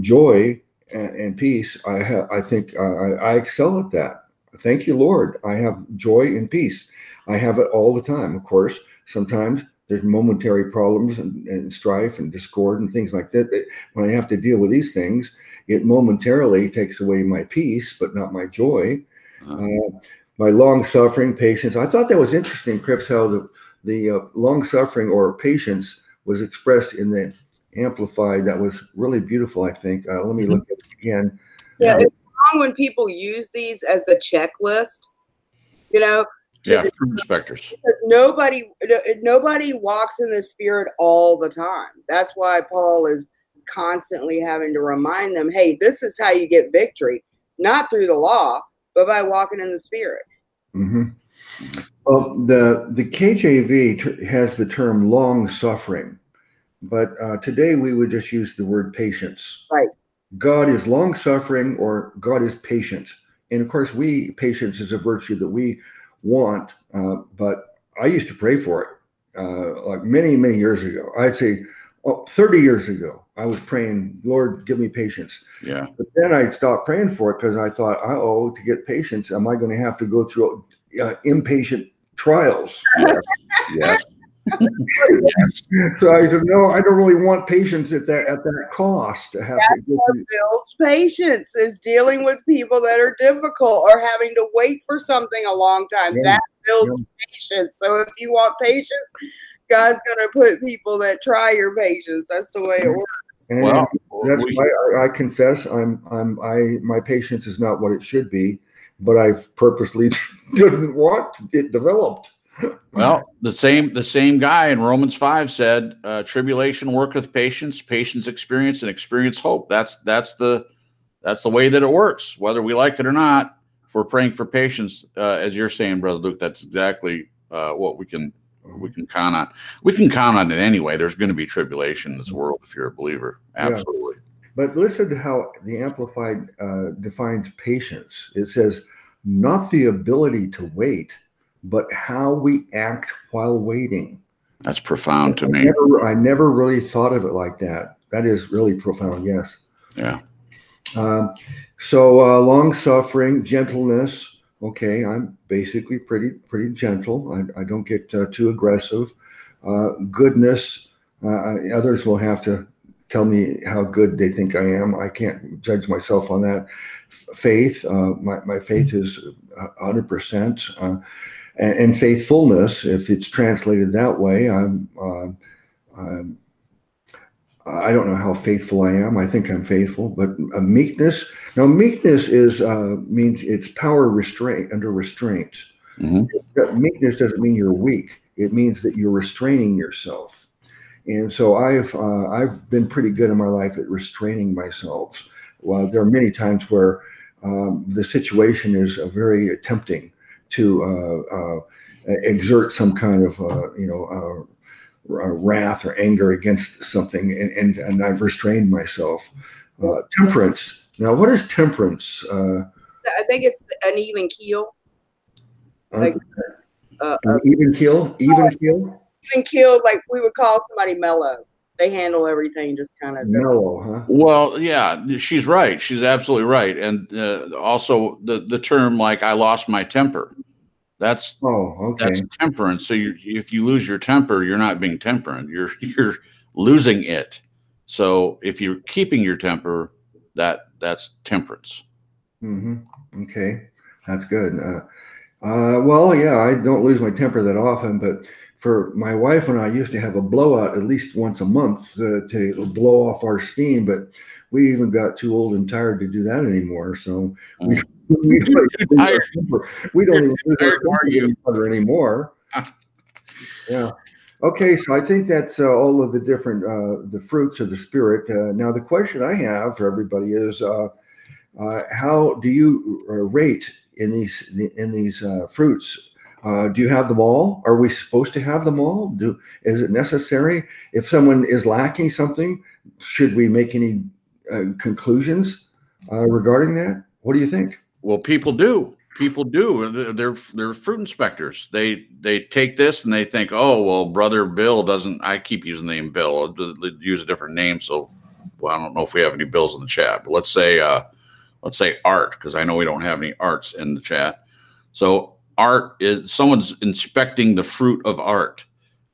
Joy and, and peace. I have. I think I, I excel at that. Thank you, Lord. I have joy and peace. I have it all the time. Of course, sometimes there's momentary problems and, and, strife and discord and things like that, that. When I have to deal with these things, it momentarily takes away my peace, but not my joy. Uh-huh. Uh, my long suffering, patience. I thought that was interesting, Cripps, how the the uh, long suffering or patience was expressed in the amplified. That was really beautiful. I think. Uh, let me look at it again. Yeah, uh, it's wrong when people use these as a checklist. You know. Yeah, fruit inspectors. Nobody, nobody walks in the spirit all the time. That's why Paul is constantly having to remind them, "Hey, this is how you get victory, not through the law, but by walking in the spirit. Mm-hmm. Well, the the KJV has the term long suffering, but uh, today we would just use the word patience. Right. God is long suffering or God is patient. and of course, we patience is a virtue that we want. Uh, but I used to pray for it uh, like many, many years ago. I'd say well, 30 years ago, I was praying, Lord, give me patience. Yeah. But then I stopped praying for it because I thought, oh, to get patience, am I going to have to go through uh, impatient trials? Yes. yes. So I said, no, I don't really want patience at that at that cost to have That's to what through. builds patience is dealing with people that are difficult or having to wait for something a long time. Yeah. That builds patience. So if you want patience, God's gonna put people that try your patience. That's the way it works. And Well, that's we- why I, I confess I'm I'm I my patience is not what it should be, but I purposely didn't want it developed. Well, the same the same guy in Romans five said, uh, "Tribulation worketh patience, patience experience, and experience hope." That's that's the that's the way that it works, whether we like it or not. If we're praying for patience, uh, as you're saying, brother Luke, that's exactly uh, what we can we can count on. We can count on it anyway. There's going to be tribulation in this world if you're a believer. Yeah. Absolutely. But listen to how the Amplified uh, defines patience. It says, not the ability to wait, but how we act while waiting. That's profound to I me. never, I never really thought of it like that. That is really profound. Yes. Yeah. Um, so uh, long suffering, gentleness. Okay, I'm basically pretty pretty gentle. I, I don't get uh, too aggressive. Uh, goodness. Uh, others will have to tell me how good they think I am. I can't judge myself on that. Faith. Uh, my my faith is hundred percent. Uh, And, and faithfulness, if it's translated that way, I'm. Uh, I'm I don't know how faithful I am. I think I'm faithful, but meekness. Now, meekness is uh, means it's power restraint under restraint. Mhm. Meekness doesn't mean you're weak. It means that you're restraining yourself. And so I've uh, I've been pretty good in my life at restraining myself. Well, there are many times where um, the situation is uh, very tempting to uh, uh, exert some kind of uh, you know wrath or anger against something, and and, and I've restrained myself. Uh, temperance. Now, what is temperance? Uh, I think it's an even keel. Like, Uh, uh, even keel, even keel, even keel, like we would call somebody mellow. They handle everything just kind of. mellow, huh? Well, yeah, she's right. She's absolutely right. And uh, also the the term like I lost my temper. That's Oh, okay. that's temperance. So you, if you lose your temper, you're not being temperate. You're you're losing it. So if you're keeping your temper, that that's temperance. Mm-hmm. Okay, that's good. Uh, uh, well, yeah, I don't lose my temper that often, but for my wife and I used to have a blowout at least once a month uh, to blow off our steam, but we even got too old and tired to do that anymore. So we, we, don't we don't even lose tired to temper argue. each other anymore. yeah. Okay, so I think that's uh, all of the different uh, the fruits of the spirit. Uh, now, the question I have for everybody is, uh, uh, how do you uh, rate in these in these uh, fruits? Uh, do you have them all? Are we supposed to have them all? Do is it necessary? If someone is lacking something, should we make any uh, conclusions uh, regarding that? What do you think? Well, people do. People do. They're, they're fruit inspectors. They they take this and they think, oh well, brother Bill doesn't. I keep using the name Bill. I'll use a different name. So, well, I don't know if we have any Bills in the chat, but let's say uh, let's say Art because I know we don't have any Arts in the chat. So Art is someone's inspecting the fruit of Art.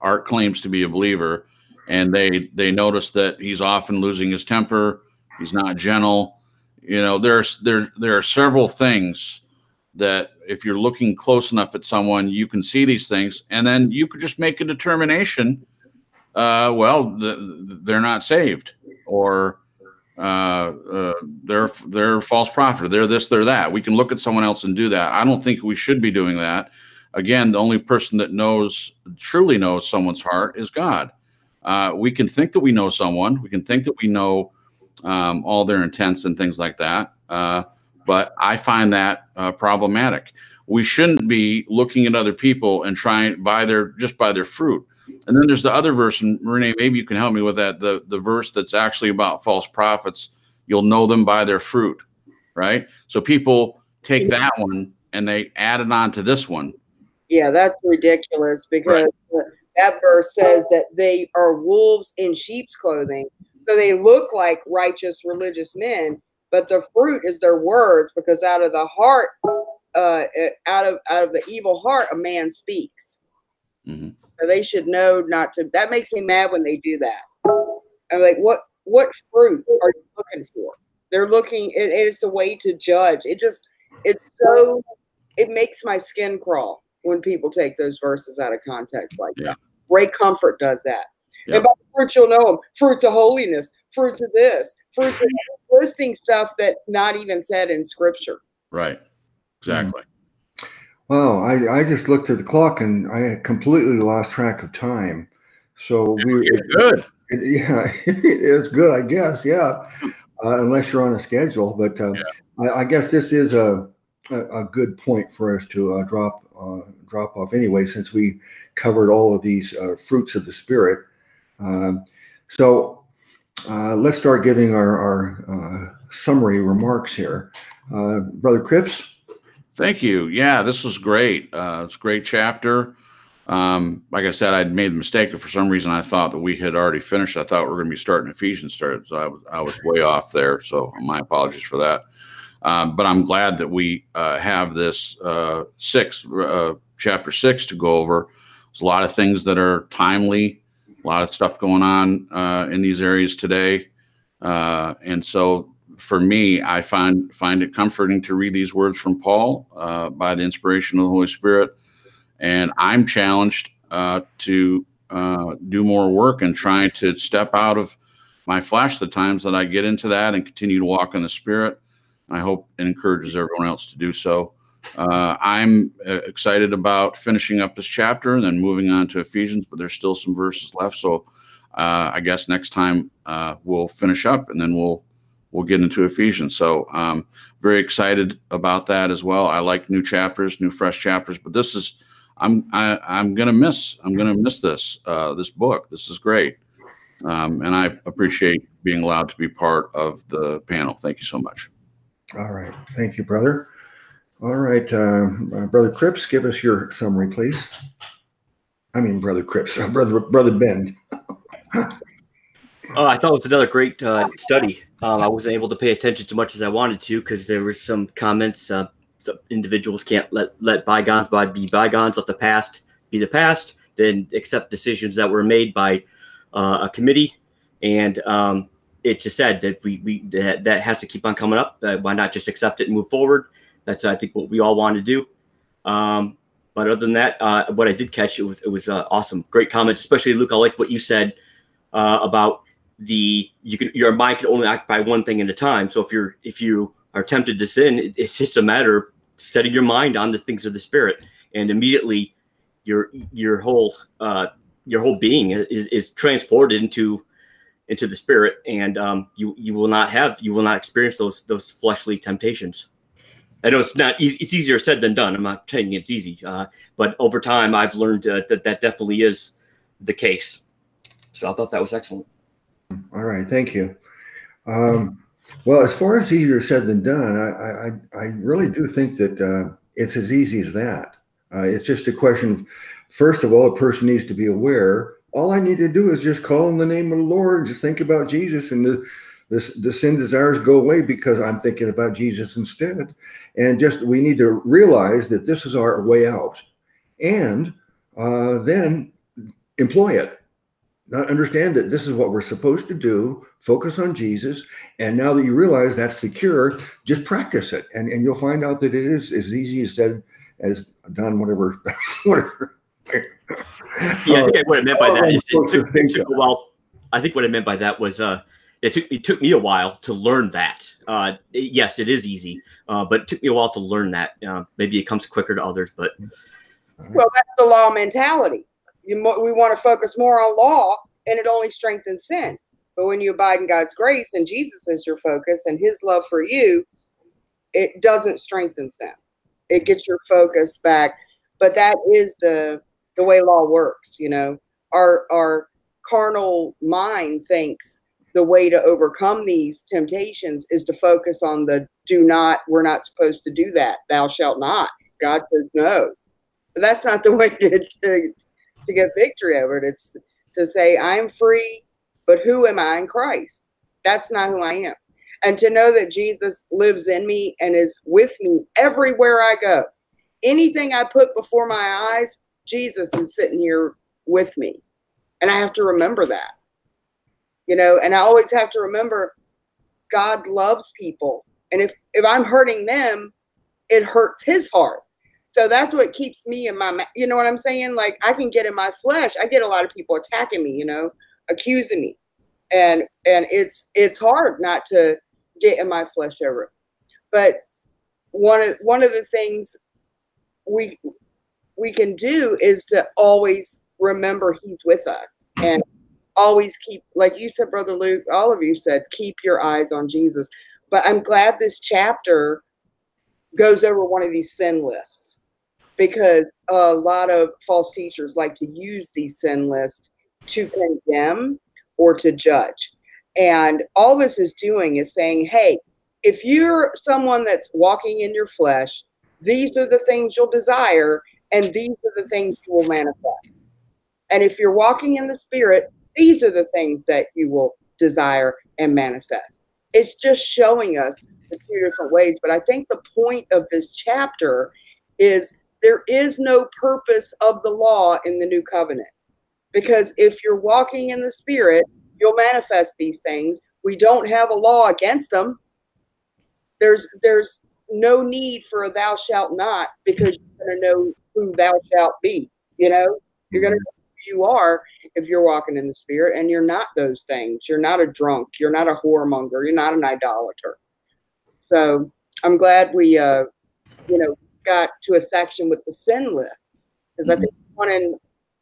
Art claims to be a believer, and they they notice that he's often losing his temper. He's not gentle. You know, there's there there are several things that if you're looking close enough at someone, you can see these things, and then you could just make a determination. Uh, well, the, they're not saved, or uh, uh, they're they're false prophet. They're this, they're that. We can look at someone else and do that. I don't think we should be doing that. Again, the only person that knows truly knows someone's heart is God. Uh, we can think that we know someone. We can think that we know um, all their intents and things like that. Uh, but I find that uh, problematic. We shouldn't be looking at other people and trying by their just by their fruit. And then there's the other verse, and Renee, maybe you can help me with that. The the verse that's actually about false prophets. You'll know them by their fruit, right? So people take that one and they add it on to this one. Yeah, that's ridiculous because Right. that verse says that they are wolves in sheep's clothing. So they look like righteous religious men, but the fruit is their words because out of the heart, uh, eh, out of out of the evil heart, a man speaks. Mhm. So they should know not to. That makes me mad when they do that. I'm like, what what fruit are you looking for? They're looking. It, it is a way to judge. It just it's so it makes my skin crawl when people take those verses out of context like Yeah. that. Ray Comfort does that. Yep. And by fruits you'll know them. Fruits of holiness, fruits of this, fruits of listing stuff that's not even said in scripture. Right. Exactly. Wow, I, I just looked at the clock and I completely lost track of time. So we, Yeah, good. yeah, it's good, I guess. Yeah, uh, unless you're on a schedule. But uh, I, I guess this is a, a, a good point for us to uh, drop uh, drop off anyway, since we covered all of these uh, fruits of the spirit. Um, so uh, let's start giving our, our uh, summary remarks here, uh, Brother Cripps. Thank you. Yeah, this was great. It's a great chapter. Um, like I said, I'd made the mistake. For some reason, I thought that we had already finished. I thought we were going to be starting Ephesians started. So I was, I was way off there. So my apologies for that. Um, but I'm glad that we uh, have this uh, six, uh, chapter six to go over. There's a lot of things that are timely, a lot of stuff going on uh, in these areas today. Uh, and so for me, I find find it comforting to read these words from Paul uh, by the inspiration of the Holy Spirit, and I'm challenged uh, to uh, do more work and try to step out of my flesh the times that I get into that and continue to walk in the Spirit. I hope it encourages everyone else to do so. Uh, I'm uh, excited about finishing up this chapter and then moving on to Ephesians, but there's still some verses left. So uh, I guess next time uh, we'll finish up and then we'll we'll get into Ephesians. So um, very excited about that as well. I like new chapters, new fresh chapters, but this is I'm I, I'm gonna miss I'm gonna miss this uh, this book. This is great, um, and I appreciate being allowed to be part of the panel. Thank you so much. All right. Thank you, brother. All right. Uh, uh, brother Cripps, give us your summary, please. I mean, Brother Cripps, uh, brother, brother Ben. Oh, I thought it was another great uh, study. Um, I wasn't able to pay attention as much as I wanted to because there were some comments. Uh, some individuals can't let let bygones by be bygones. Let the past be the past. Then accept decisions that were made by uh, a committee, and um, it just said that we we that, that has to keep on coming up. Uh, why not just accept it and move forward? That's I think what we all want to do. Um, but other than that, uh, what I did catch it was it was uh, awesome, great comments, especially Luke. I like what you said uh, about the you can your mind can only occupy one thing at a time. So if you're if you are tempted to sin, it, it's just a matter of setting your mind on the things of the spirit, and immediately your your whole uh, your whole being is, is transported into into the spirit, and um, you you will not have you will not experience those those fleshly temptations. I know it's not easy. It's easier said than done. I'm not saying it's easy, uh, but over time, I've learned uh, that that definitely is the case. So I thought that was excellent. All right. Thank you. Um, well, as far as easier said than done, I, I, I really do think that uh, it's as easy as that. Uh, it's just a question of, first of all, a person needs to be aware. All I need to do is just call on the name of the Lord, just think about Jesus, and the, the, the sin desires go away because I'm thinking about Jesus instead. And just we need to realize that this is our way out, and uh, then employ it. Not understand that this is what we're supposed to do. Focus on Jesus, and now that you realize that's the cure, just practice it, and and you'll find out that it is as easy as said as done. Whatever, whatever. Yeah, I think what I meant by that is it took, it took a while. I think what I meant by that was uh, it took it took me a while to learn that. Uh, yes, it is easy, uh, but it took me a while to learn that. Uh, maybe it comes quicker to others, but Well, that's the law mentality. You mo- we want to focus more on law, and it only strengthens sin. But when you abide in God's grace and Jesus is your focus and His love for you, it doesn't strengthen sin. It gets your focus back. But that is the the way law works. You know, our our carnal mind thinks the way to overcome these temptations is to focus on the do not, we're not supposed to do that. Thou shalt not. God says no. But that's not the way to, to, to get victory over it. It's to say, I'm free, but who am I in Christ? That's not who I am. And to know that Jesus lives in me and is with me everywhere I go. Anything I put before my eyes, Jesus is sitting here with me. And I have to remember that. You know, and I always have to remember God loves people. And if if I'm hurting them, it hurts his heart. So that's what keeps me in my you know what I'm saying? Like I can get in my flesh. I get a lot of people attacking me, you know, accusing me. And and it's it's hard not to get in my flesh over. But one of one of the things we we can do is to always remember he's with us and always keep like you said brother luke all of you said keep your eyes on jesus but i'm glad this chapter goes over one of these sin lists because a lot of false teachers like to use these sin lists to condemn or to judge and all this is doing is saying hey if you're someone that's walking in your flesh these are the things you'll desire and these are the things you will manifest. And if you're walking in the spirit, these are the things that you will desire and manifest. It's just showing us the two different ways. But I think the point of this chapter is there is no purpose of the law in the new covenant. Because if you're walking in the spirit, you'll manifest these things. We don't have a law against them. There's there's no need for a thou shalt not because you're going to know who thou shalt be. You know, you're going to mm-hmm. know who you are if you're walking in the spirit and you're not those things. You're not a drunk. You're not a whoremonger. You're not an idolater. So I'm glad we, uh, you know, got to a section with the sin list because I think one in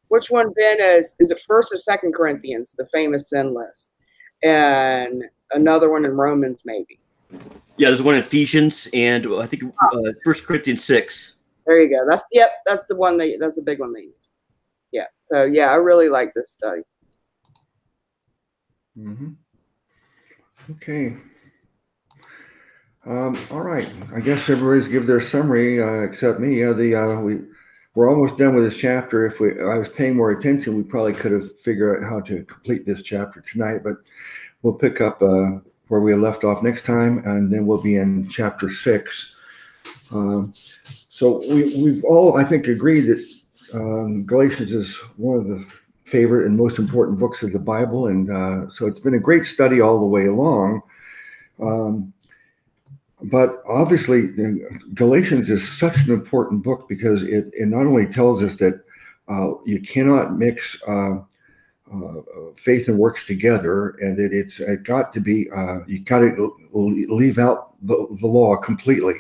which one Ben is is it first or second Corinthians the famous sin list and another one in Romans maybe. Yeah, there's one in Ephesians and I think uh, First Corinthians six. There you go. That's yep. That's the one they. That's the big one use. Yeah. So yeah, I really like this study. Mm-hmm. Okay. Um, all right. I guess everybody's give their summary uh, except me. Uh, the uh, we we're almost done with this chapter. If we I was paying more attention, we probably could have figured out how to complete this chapter tonight. But we'll pick up uh, where we left off next time, and then we'll be in chapter six. Um, so we, we've all, I think, agreed that um, Galatians is one of the favorite and most important books of the Bible, and uh, so it's been a great study all the way along. Um, but obviously, Galatians is such an important book because it, it not only tells us that uh, you cannot mix uh, uh, faith and works together, and that it's it got to be uh, you got to leave out the, the law completely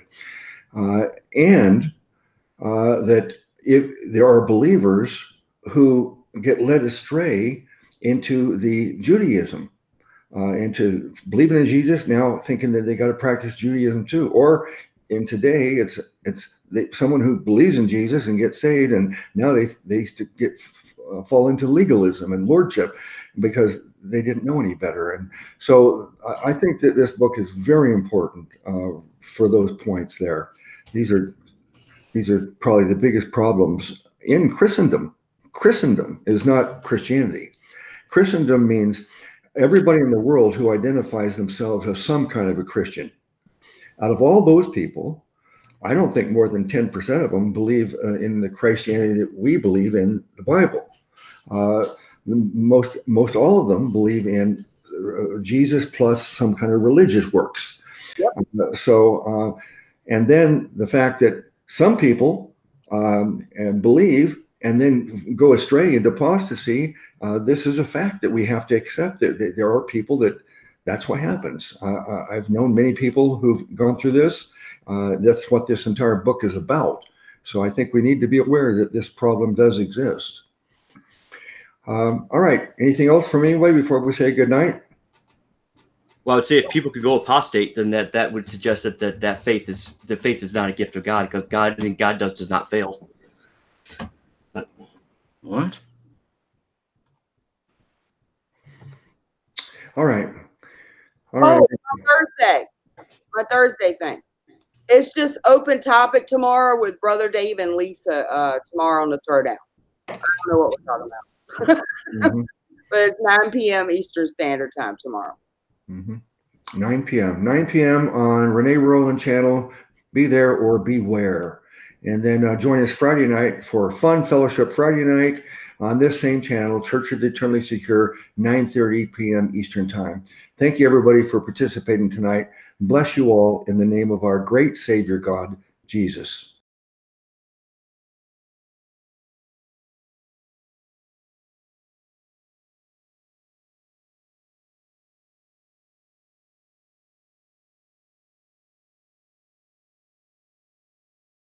uh, and that if there are believers who get led astray into the Judaism, uh, into believing in Jesus, now thinking that they got to practice Judaism too, or in today it's it's they, someone who believes in Jesus and gets saved, and now they they get uh, fall into legalism and lordship because they didn't know any better. And so I think that this book is very important uh, for those points there these are these are probably the biggest problems in Christendom. Christendom is not Christianity. Christendom means everybody in the world who identifies themselves as some kind of a Christian. Out of all those people, I don't think more than 10% of them believe uh, in the Christianity that we believe in the Bible. Uh, most, most all of them believe in uh, Jesus plus some kind of religious works. Yep. Uh, so, uh, and then the fact that some people um, believe and then go astray into apostasy, uh, this is a fact that we have to accept. That, there are people that that's what happens. Uh, I've known many people who've gone through this. Uh, that's what this entire book is about. So I think we need to be aware that this problem does exist. Um, all right. Anything else from anybody before we say good night? Well, I would say if people could go apostate, then that that would suggest that that, that faith is the faith is not a gift of God because God I mean God does does not fail. But, what? All right. All right. Oh, Thursday, my Thursday thing. It's just open topic tomorrow with Brother Dave and Lisa uh, tomorrow on the Throwdown. I don't know what we're talking about, Mhm, but it's 9 p.m. Eastern Standard Time tomorrow. Mhm. 9 p.m. 9 p.m. on Renee Rowland channel. Be there or beware. And then uh, join us Friday night for Fun Fellowship Friday night on this same channel, Church of the Eternally Secure, 9:30 p.m. Eastern Time. Thank you everybody for participating tonight. Bless you all in the name of our great Savior God, Jesus.